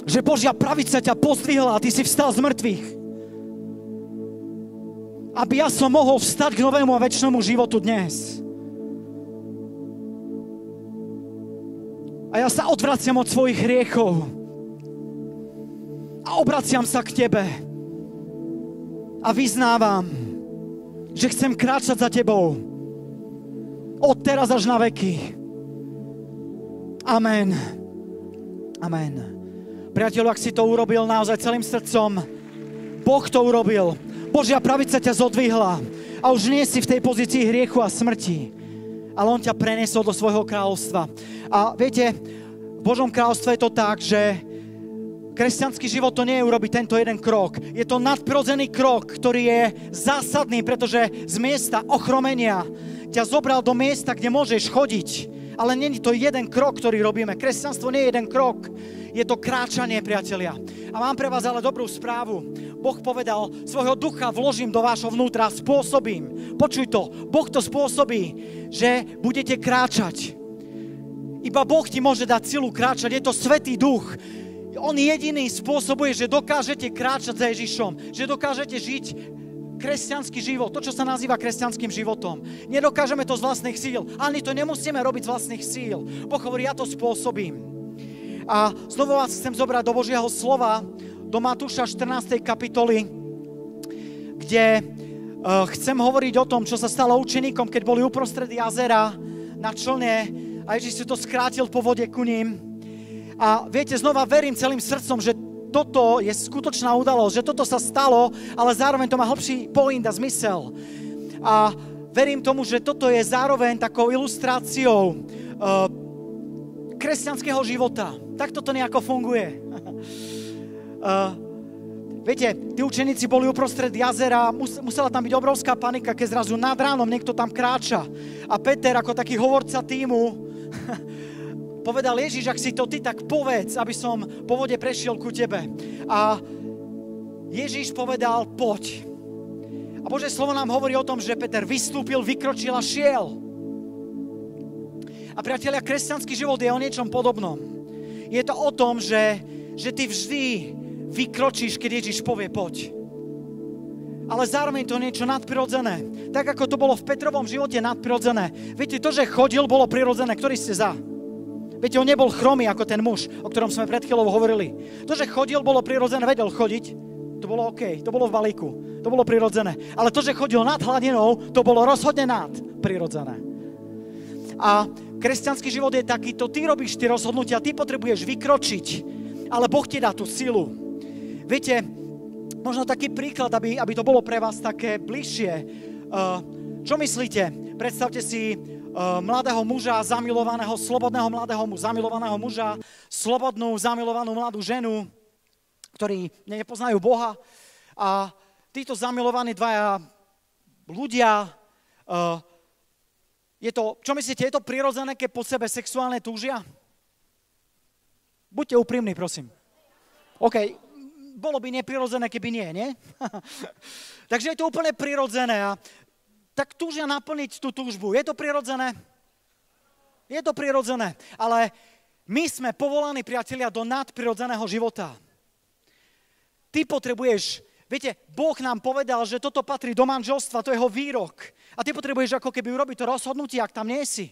že Božia pravica ťa pozdvihla a ty si vstal z mŕtvych. Aby ja som mohol vstať k novému a väčšnému životu dnes. A ja sa odvraciam od svojich hriechov. A obraciam sa k Tebe. A vyznávam, že chcem kráčať za Tebou. Od teraz až na veky. Amen. Amen. Priateľ, ak si to urobil naozaj celým srdcom, Boh to urobil. Božia pravica ťa zodvihla a už nie si v tej pozícii hriechu a smrti, ale On ťa prenesol do svojho kráľovstva. A viete, v Božom kráľovstve je to tak, že kresťanský život to nie je urobiť tento jeden krok. Je to nadprirodzený krok, ktorý je zásadný, pretože z miesta ochromenia ťa zobral do miesta, kde môžeš chodiť. Ale není to jeden krok, ktorý robíme. Kresťanstvo nie je jeden krok. Je to kráčanie, priatelia. A mám pre vás ale dobrú správu. Boh povedal, svojho ducha vložím do vášho vnútra, spôsobím. Počuj to, Boh to spôsobí, že budete kráčať. Iba Boh ti môže dať silu kráčať. Je to Svetý duch. On jediný spôsobuje, že dokážete kráčať za Ježišom. Že dokážete žiť kresťanský život, to, čo sa nazýva kresťanským životom. Nedokážeme to z vlastných síl. Ani to nemusíme robiť z vlastných síl. Boh hovorí, ja to spôsobím. A znovu vás chcem zobrať do Božieho slova, do Matúša 14. kapitoly, kde uh, chcem hovoriť o tom, čo sa stalo učeníkom, keď boli uprostred jazera na člne a Ježiš si to skrátil po vode ku ním. A viete, znova verím celým srdcom, že toto je skutočná udalosť, že toto sa stalo, ale zároveň to má hlbší point a zmysel. A verím tomu, že toto je zároveň takou ilustráciou uh, kresťanského života. Tak toto nejako funguje. uh, viete, tí učeníci boli uprostred jazera, mus, musela tam byť obrovská panika, keď zrazu nad ránom niekto tam kráča. A Peter ako taký hovorca týmu povedal Ježiš, ak si to ty, tak povedz, aby som po vode prešiel ku tebe. A Ježiš povedal, poď. A Bože slovo nám hovorí o tom, že Peter vystúpil, vykročil a šiel. A priatelia, kresťanský život je o niečom podobnom. Je to o tom, že, že ty vždy vykročíš, keď Ježiš povie poď. Ale zároveň to niečo nadprirodzené. Tak ako to bolo v Petrovom živote nadprirodzené. Viete, to, že chodil, bolo prirodzené. Ktorý ste za? Viete, on nebol chromý ako ten muž, o ktorom sme pred chvíľou hovorili. To, že chodil, bolo prirodzené, vedel chodiť, to bolo OK, to bolo v balíku, to bolo prirodzené. Ale to, že chodil nad hladinou, to bolo rozhodne nad prirodzené. A kresťanský život je taký, to ty robíš tie rozhodnutia, ty potrebuješ vykročiť, ale Boh ti dá tú silu. Viete, možno taký príklad, aby, aby to bolo pre vás také bližšie. Uh, čo myslíte? Predstavte si mladého muža, zamilovaného, slobodného mladého mu, zamilovaného muža, slobodnú, zamilovanú mladú ženu, ktorí nepoznajú Boha. A títo zamilovaní dvaja ľudia, uh, je to, čo myslíte, je to prirodzené, keď po sebe sexuálne túžia? Buďte úprimní, prosím. OK, bolo by neprirodzené, keby nie, nie? Takže je to úplne prirodzené a tak túžia naplniť tú túžbu. Je to prirodzené? Je to prirodzené, ale my sme povolaní, priatelia, do nadprirodzeného života. Ty potrebuješ, viete, Boh nám povedal, že toto patrí do manželstva, to je jeho výrok. A ty potrebuješ ako keby urobiť to rozhodnutie, ak tam nie si.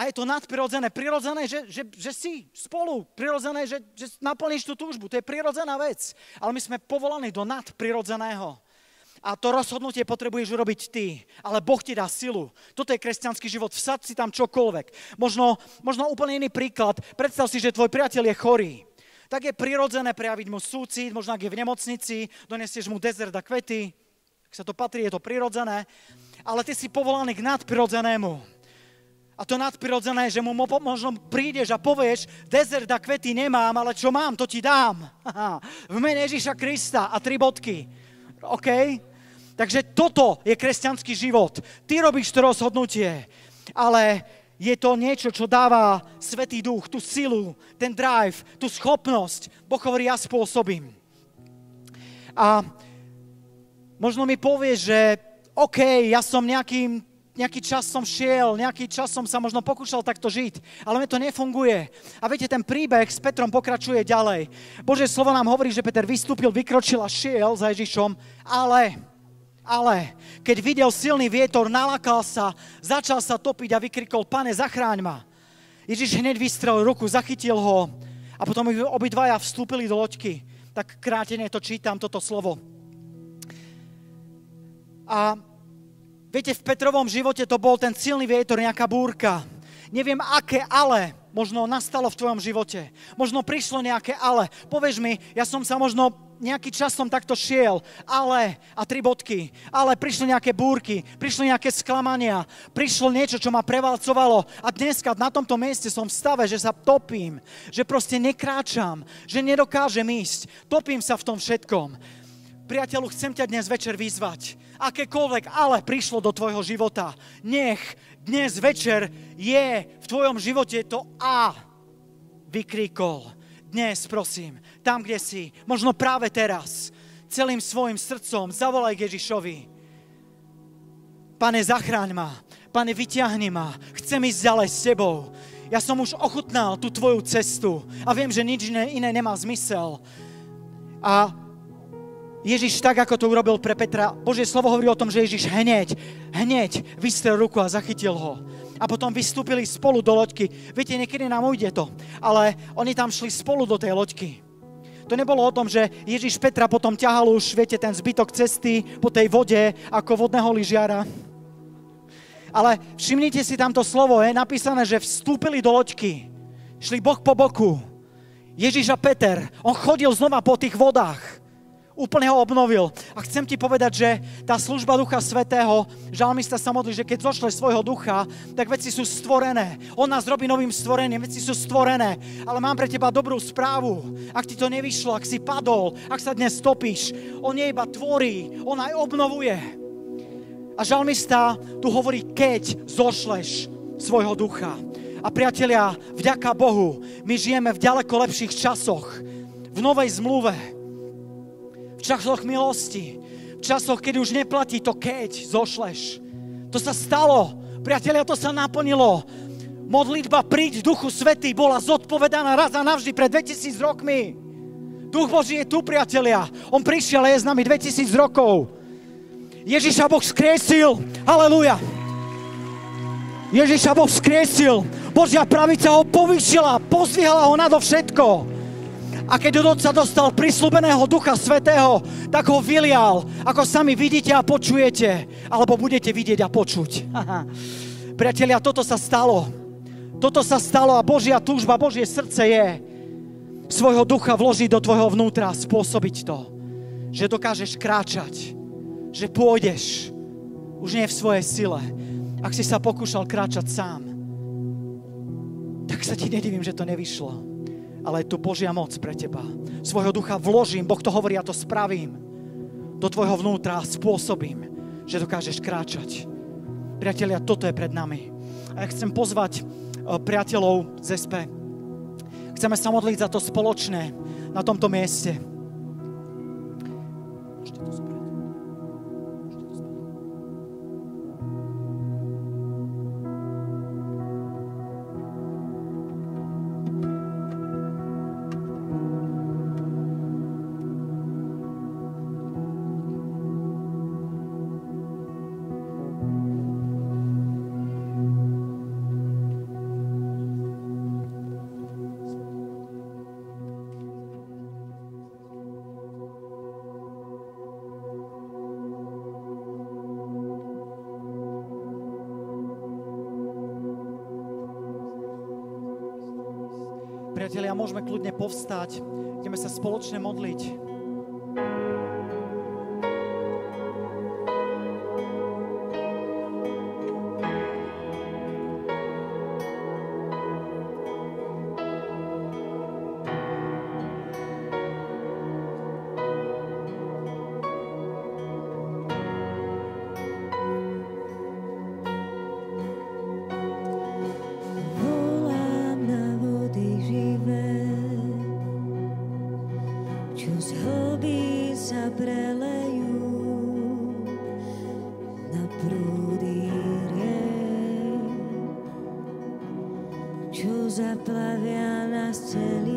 A je to nadprirodzené. Prirodzené, že, že, že si spolu. Prirodzené, že, že naplníš tú túžbu. To je prirodzená vec. Ale my sme povolaní do nadprirodzeného. A to rozhodnutie potrebuješ urobiť ty, ale Boh ti dá silu. Toto je kresťanský život, vsad si tam čokoľvek. Možno, možno úplne iný príklad. Predstav si, že tvoj priateľ je chorý. Tak je prirodzené prejaviť mu súcit, možno ak je v nemocnici, donesieš mu dezert a kvety. Ak sa to patrí, je to prirodzené. Ale ty si povolaný k nadprirodzenému. A to nadprirodzené že mu mo- možno prídeš a povieš, dezert a kvety nemám, ale čo mám, to ti dám. v mene Ježíša Krista a tri bodky. OK? Takže toto je kresťanský život. Ty robíš to rozhodnutie, ale je to niečo, čo dáva Svetý duch, tú silu, ten drive, tú schopnosť. Boh hovorí, ja spôsobím. A možno mi povieš, že OK, ja som nejakým, nejaký čas som šiel, nejaký čas som sa možno pokúšal takto žiť, ale mne to nefunguje. A viete, ten príbeh s Petrom pokračuje ďalej. Bože slovo nám hovorí, že Peter vystúpil, vykročil a šiel za Ježišom, ale ale keď videl silný vietor, nalakal sa, začal sa topiť a vykrikol, pane, zachráň ma. Ježiš hneď vystrel ruku, zachytil ho a potom obidvaja vstúpili do loďky. Tak krátene to čítam, toto slovo. A viete, v Petrovom živote to bol ten silný vietor, nejaká búrka. Neviem aké ale možno nastalo v tvojom živote. Možno prišlo nejaké ale. Povež mi, ja som sa možno nejaký čas som takto šiel, ale, a tri bodky, ale prišli nejaké búrky, prišli nejaké sklamania, prišlo niečo, čo ma prevalcovalo a dneska na tomto mieste som v stave, že sa topím, že proste nekráčam, že nedokážem ísť, topím sa v tom všetkom. Priateľu, chcem ťa dnes večer vyzvať. Akékoľvek ale prišlo do tvojho života, nech dnes večer je v tvojom živote to A vykríkol dnes, prosím, tam, kde si, možno práve teraz, celým svojim srdcom zavolaj k Ježišovi. Pane, zachráň ma. Pane, vyťahni ma. Chcem ísť ďalej s Tebou. Ja som už ochutnal tú Tvoju cestu a viem, že nič iné, iné nemá zmysel. A Ježiš tak, ako to urobil pre Petra, Božie slovo hovorí o tom, že Ježiš hneď, hneď vystrel ruku a zachytil ho a potom vystúpili spolu do loďky. Viete, niekedy nám ujde to, ale oni tam šli spolu do tej loďky. To nebolo o tom, že Ježiš Petra potom ťahal už, viete, ten zbytok cesty po tej vode ako vodného lyžiara. Ale všimnite si tamto slovo, je napísané, že vstúpili do loďky. Šli bok po boku. Ježiš a Peter, on chodil znova po tých vodách úplne ho obnovil. A chcem ti povedať, že tá služba Ducha Svetého, žalmista sa modlí, že keď zošle svojho ducha, tak veci sú stvorené. On nás robí novým stvorením, veci sú stvorené. Ale mám pre teba dobrú správu. Ak ti to nevyšlo, ak si padol, ak sa dnes stopíš, on nie iba tvorí, on aj obnovuje. A žalmista tu hovorí, keď zošleš svojho ducha. A priatelia, vďaka Bohu, my žijeme v ďaleko lepších časoch, v novej zmluve v časoch milosti, v časoch, keď už neplatí to keď zošleš. To sa stalo. Priatelia, to sa naplnilo. Modlitba príď v Duchu Svetý bola zodpovedaná raz a navždy pred 2000 rokmi. Duch Boží je tu, priatelia. On prišiel a je s nami 2000 rokov. Ježiša Boh skriesil. Halelúja. Ježiša Boh skriesil. Božia pravica ho povýšila, pozvihala ho nado všetko. A keď Otca dostal prislúbeného Ducha Svetého, tak ho vylial, ako sami vidíte a počujete, alebo budete vidieť a počuť. Priatelia, toto sa stalo. Toto sa stalo a Božia túžba, Božie srdce je svojho ducha vložiť do tvojho vnútra a spôsobiť to, že dokážeš kráčať, že pôjdeš už nie v svojej sile. Ak si sa pokúšal kráčať sám, tak sa ti nedivím, že to nevyšlo ale je tu Božia moc pre teba. Svojho ducha vložím, Boh to hovorí, ja to spravím do tvojho vnútra spôsobím, že dokážeš kráčať. Priatelia, toto je pred nami. A ja chcem pozvať eh, priateľov z SP. Chceme sa modliť za to spoločné na tomto mieste. Priatelia, môžeme kľudne povstať, ideme sa spoločne modliť. Čo z hlbí sa prelejú na prúdy riek, čo zaplavia nás celý.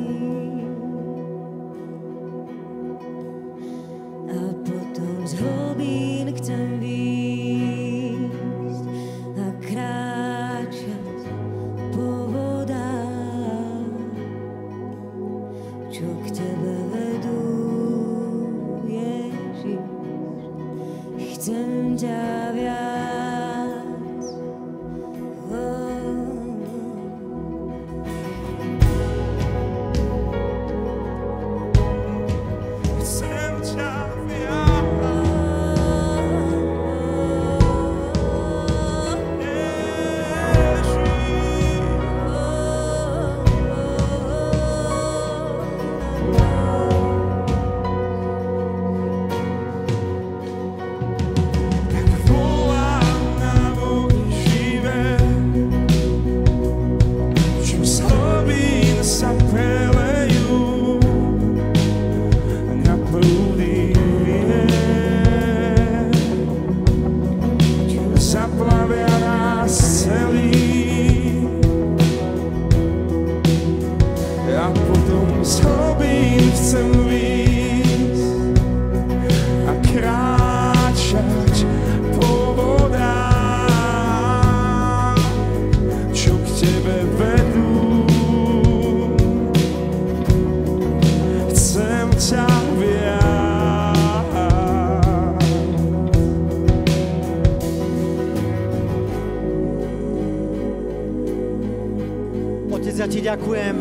Ďakujem,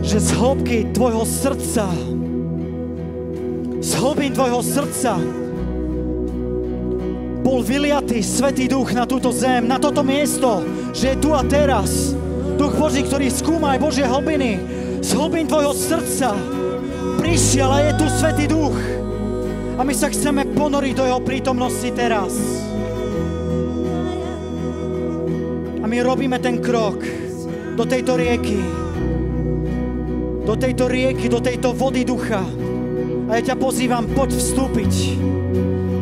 že z hĺbky tvojho srdca, z hlbín tvojho srdca bol vyliatý Svetý Duch na túto zem, na toto miesto, že je tu a teraz. Duch Boží, ktorý skúma aj Božie hlbiny, z hlbín tvojho srdca prišiel a je tu Svetý Duch. A my sa chceme ponoriť do jeho prítomnosti teraz. A my robíme ten krok do tejto rieky. Do tejto rieky, do tejto vody ducha. A ja ťa pozývam, poď vstúpiť.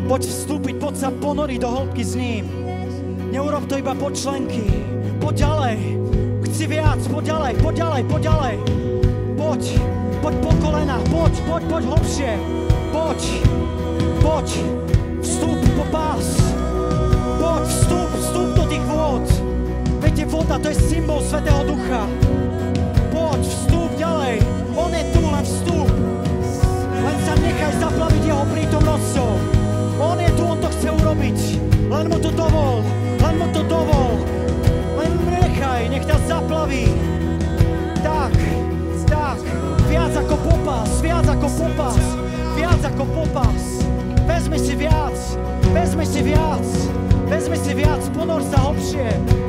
Poď vstúpiť, poď sa ponoriť do hĺbky s ním. Neurob to iba po členky. Poď ďalej. Chci viac, poď ďalej, poď ďalej, poď ďalej. Poď, poď po kolena, poď, poď, poď hlbšie. Poď, poď, to je symbol Svetého Ducha. Poď, vstúp ďalej. On je tu, len vstúp. Len sa nechaj zaplaviť jeho prítomnosťou. On je tu, on to chce urobiť. Len mu to dovol, len mu to dovol. Len nechaj, nech ťa zaplaví. Tak, tak, viac ako popas, viac ako popas, viac ako popas. Vezmi si viac, vezmi si viac, vezmi si viac, ponor sa hlbšie.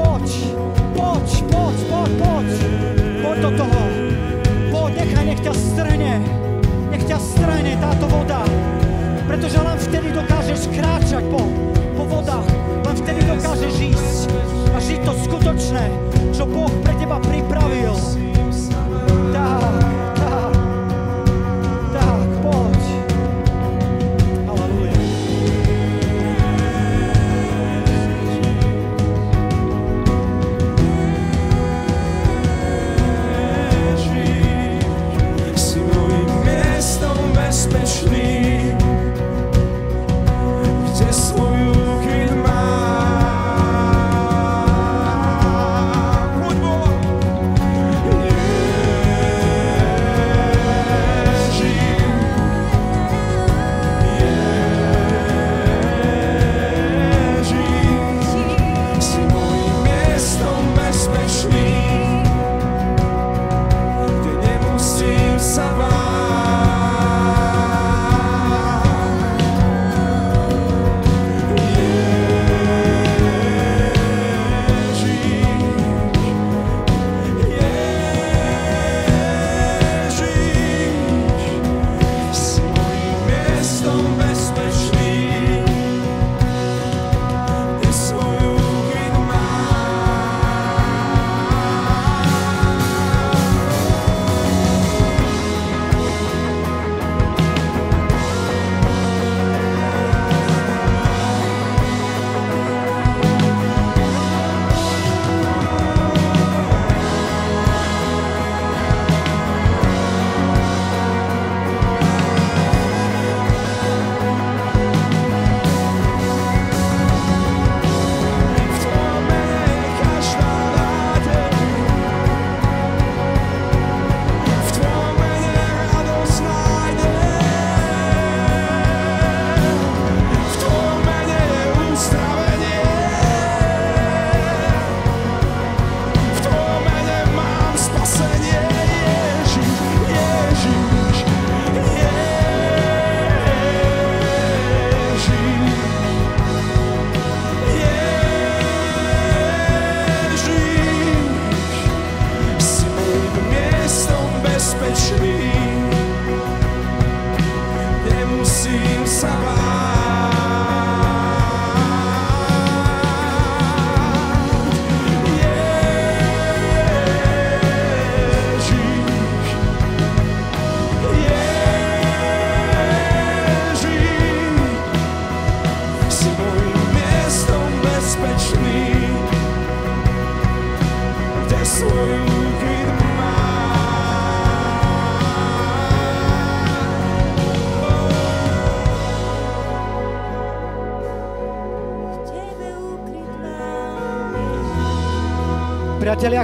Poď, poď, poď, poď, poď, poď do toho. Poď, nechaj, nech ťa strhne, nech ťa strhne táto voda. Pretože len vtedy dokážeš kráčať po, po vodách, len vtedy dokážeš ísť a žiť to skutočné, čo Boh pre teba pripravil.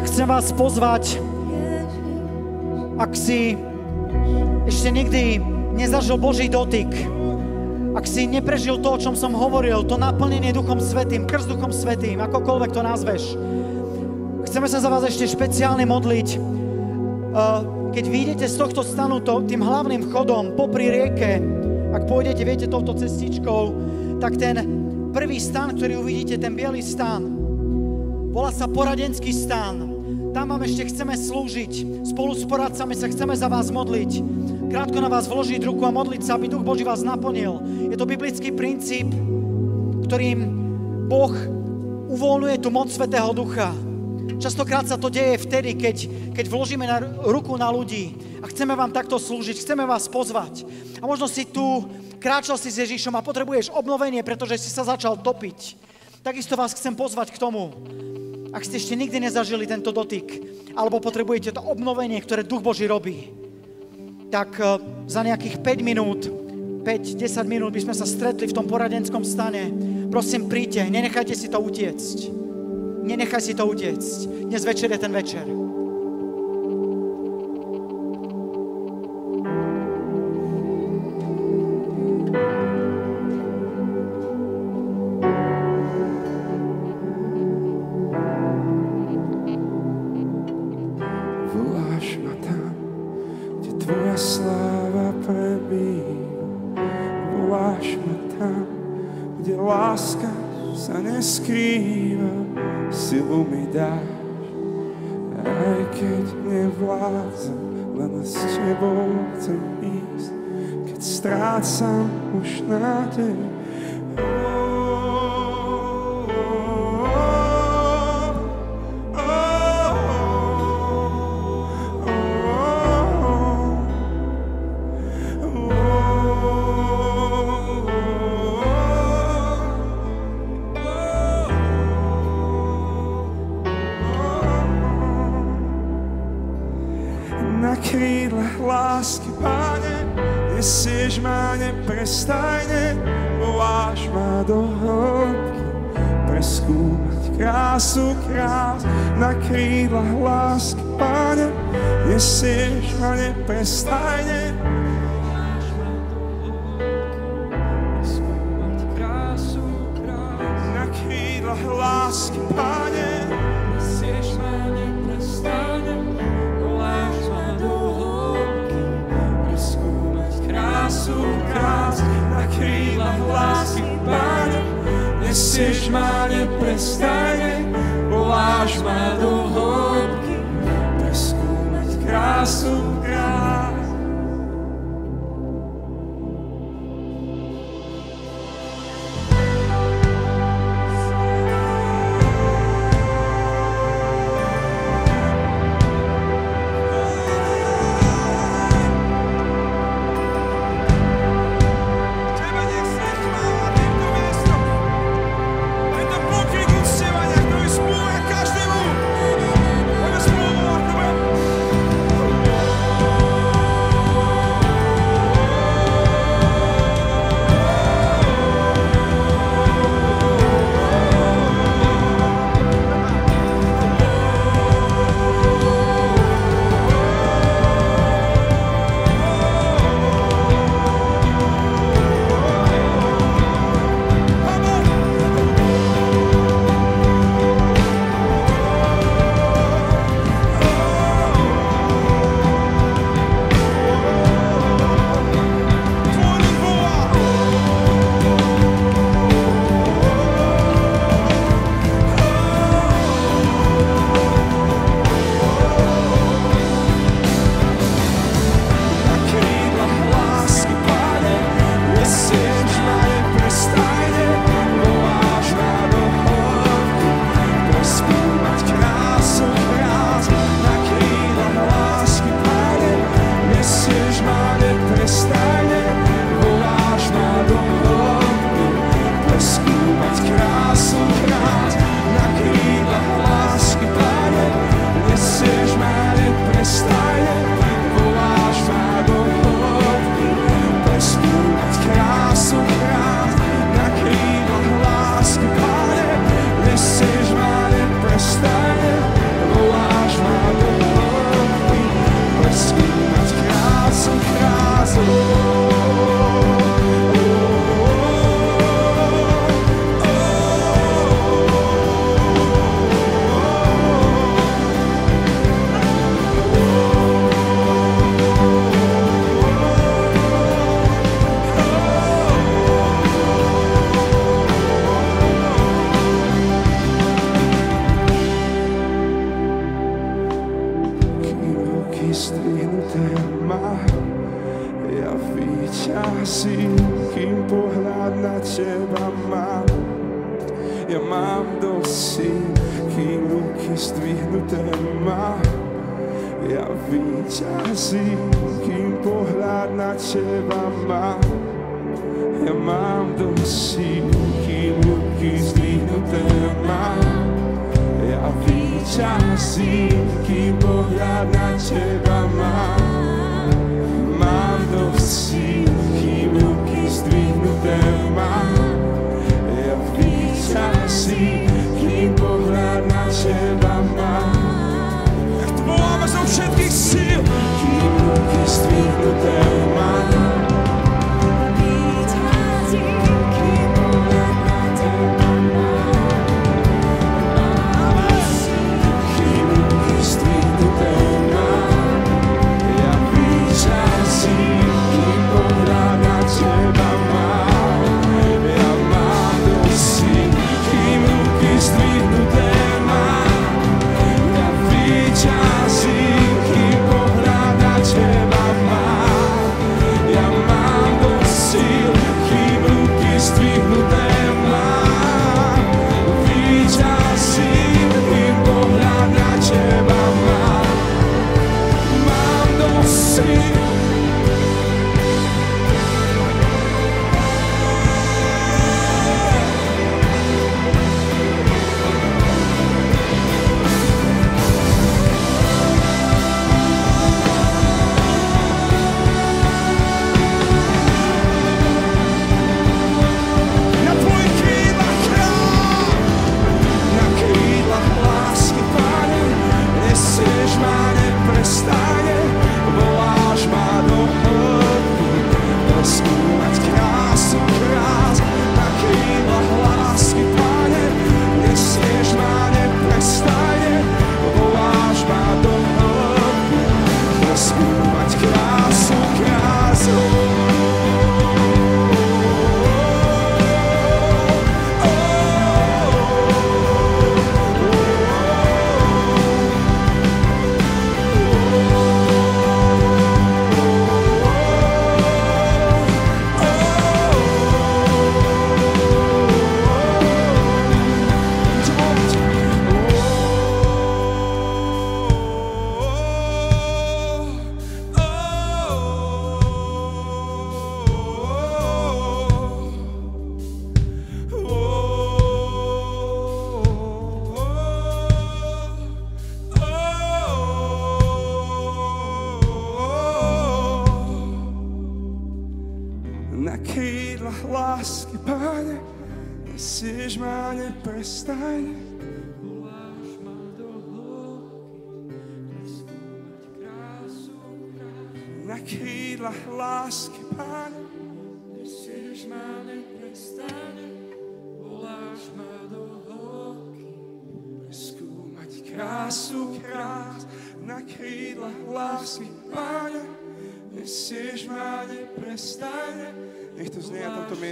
Chcem vás pozvať, ak si ešte nikdy nezažil Boží dotyk, ak si neprežil to, o čom som hovoril, to naplnenie Duchom Svetým, krst Duchom Svetým, akokoľvek to nazveš, chceme sa za vás ešte špeciálne modliť. Uh, Keď vyjdete z tohto stanu to, tým hlavným chodom popri rieke, ak pôjdete, viete, touto cestičkou, tak ten prvý stan, ktorý uvidíte, ten biely stan, volá sa poradenský stan. Tam vám ešte chceme slúžiť. Spolu s poradcami sa chceme za vás modliť. Krátko na vás vložiť ruku a modliť sa, aby Duch Boží vás naplnil. Je to biblický princíp, ktorým Boh uvoľňuje tú moc Svetého Ducha. Častokrát sa to deje vtedy, keď, keď vložíme na ruku na ľudí a chceme vám takto slúžiť, chceme vás pozvať. A možno si tu kráčal si s Ježišom a potrebuješ obnovenie, pretože si sa začal topiť. Takisto vás chcem pozvať k tomu, ak ste ešte nikdy nezažili tento dotyk, alebo potrebujete to obnovenie, ktoré Duch Boží robí, tak eh, za nejakých 5 minút, 5-10 minút by sme sa stretli v tom poradenskom stane. Prosím, príďte, nenechajte si to utiecť. Nenechaj si to utiecť. Dnes večer je ten večer. Nevládzem, len s tebou chcem ísť. Keď strácam už nádej, Na ma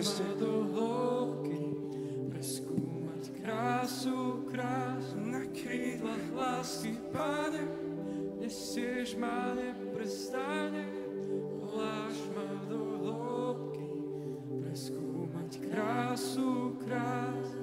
Kriste. Preskúmať krásu, krásu na krídlach lásky, Pane, nesieš ma neprestane, voláš ma do hĺbky. Preskúmať krásu, krásu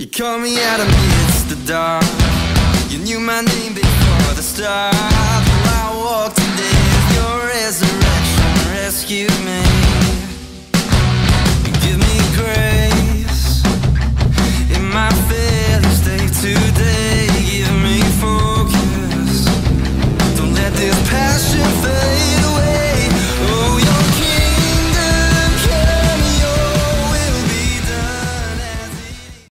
You call me out amidst the dark. You knew my name before the start. Well, I walked today Your resurrection rescued me. You Give me grace. In my faith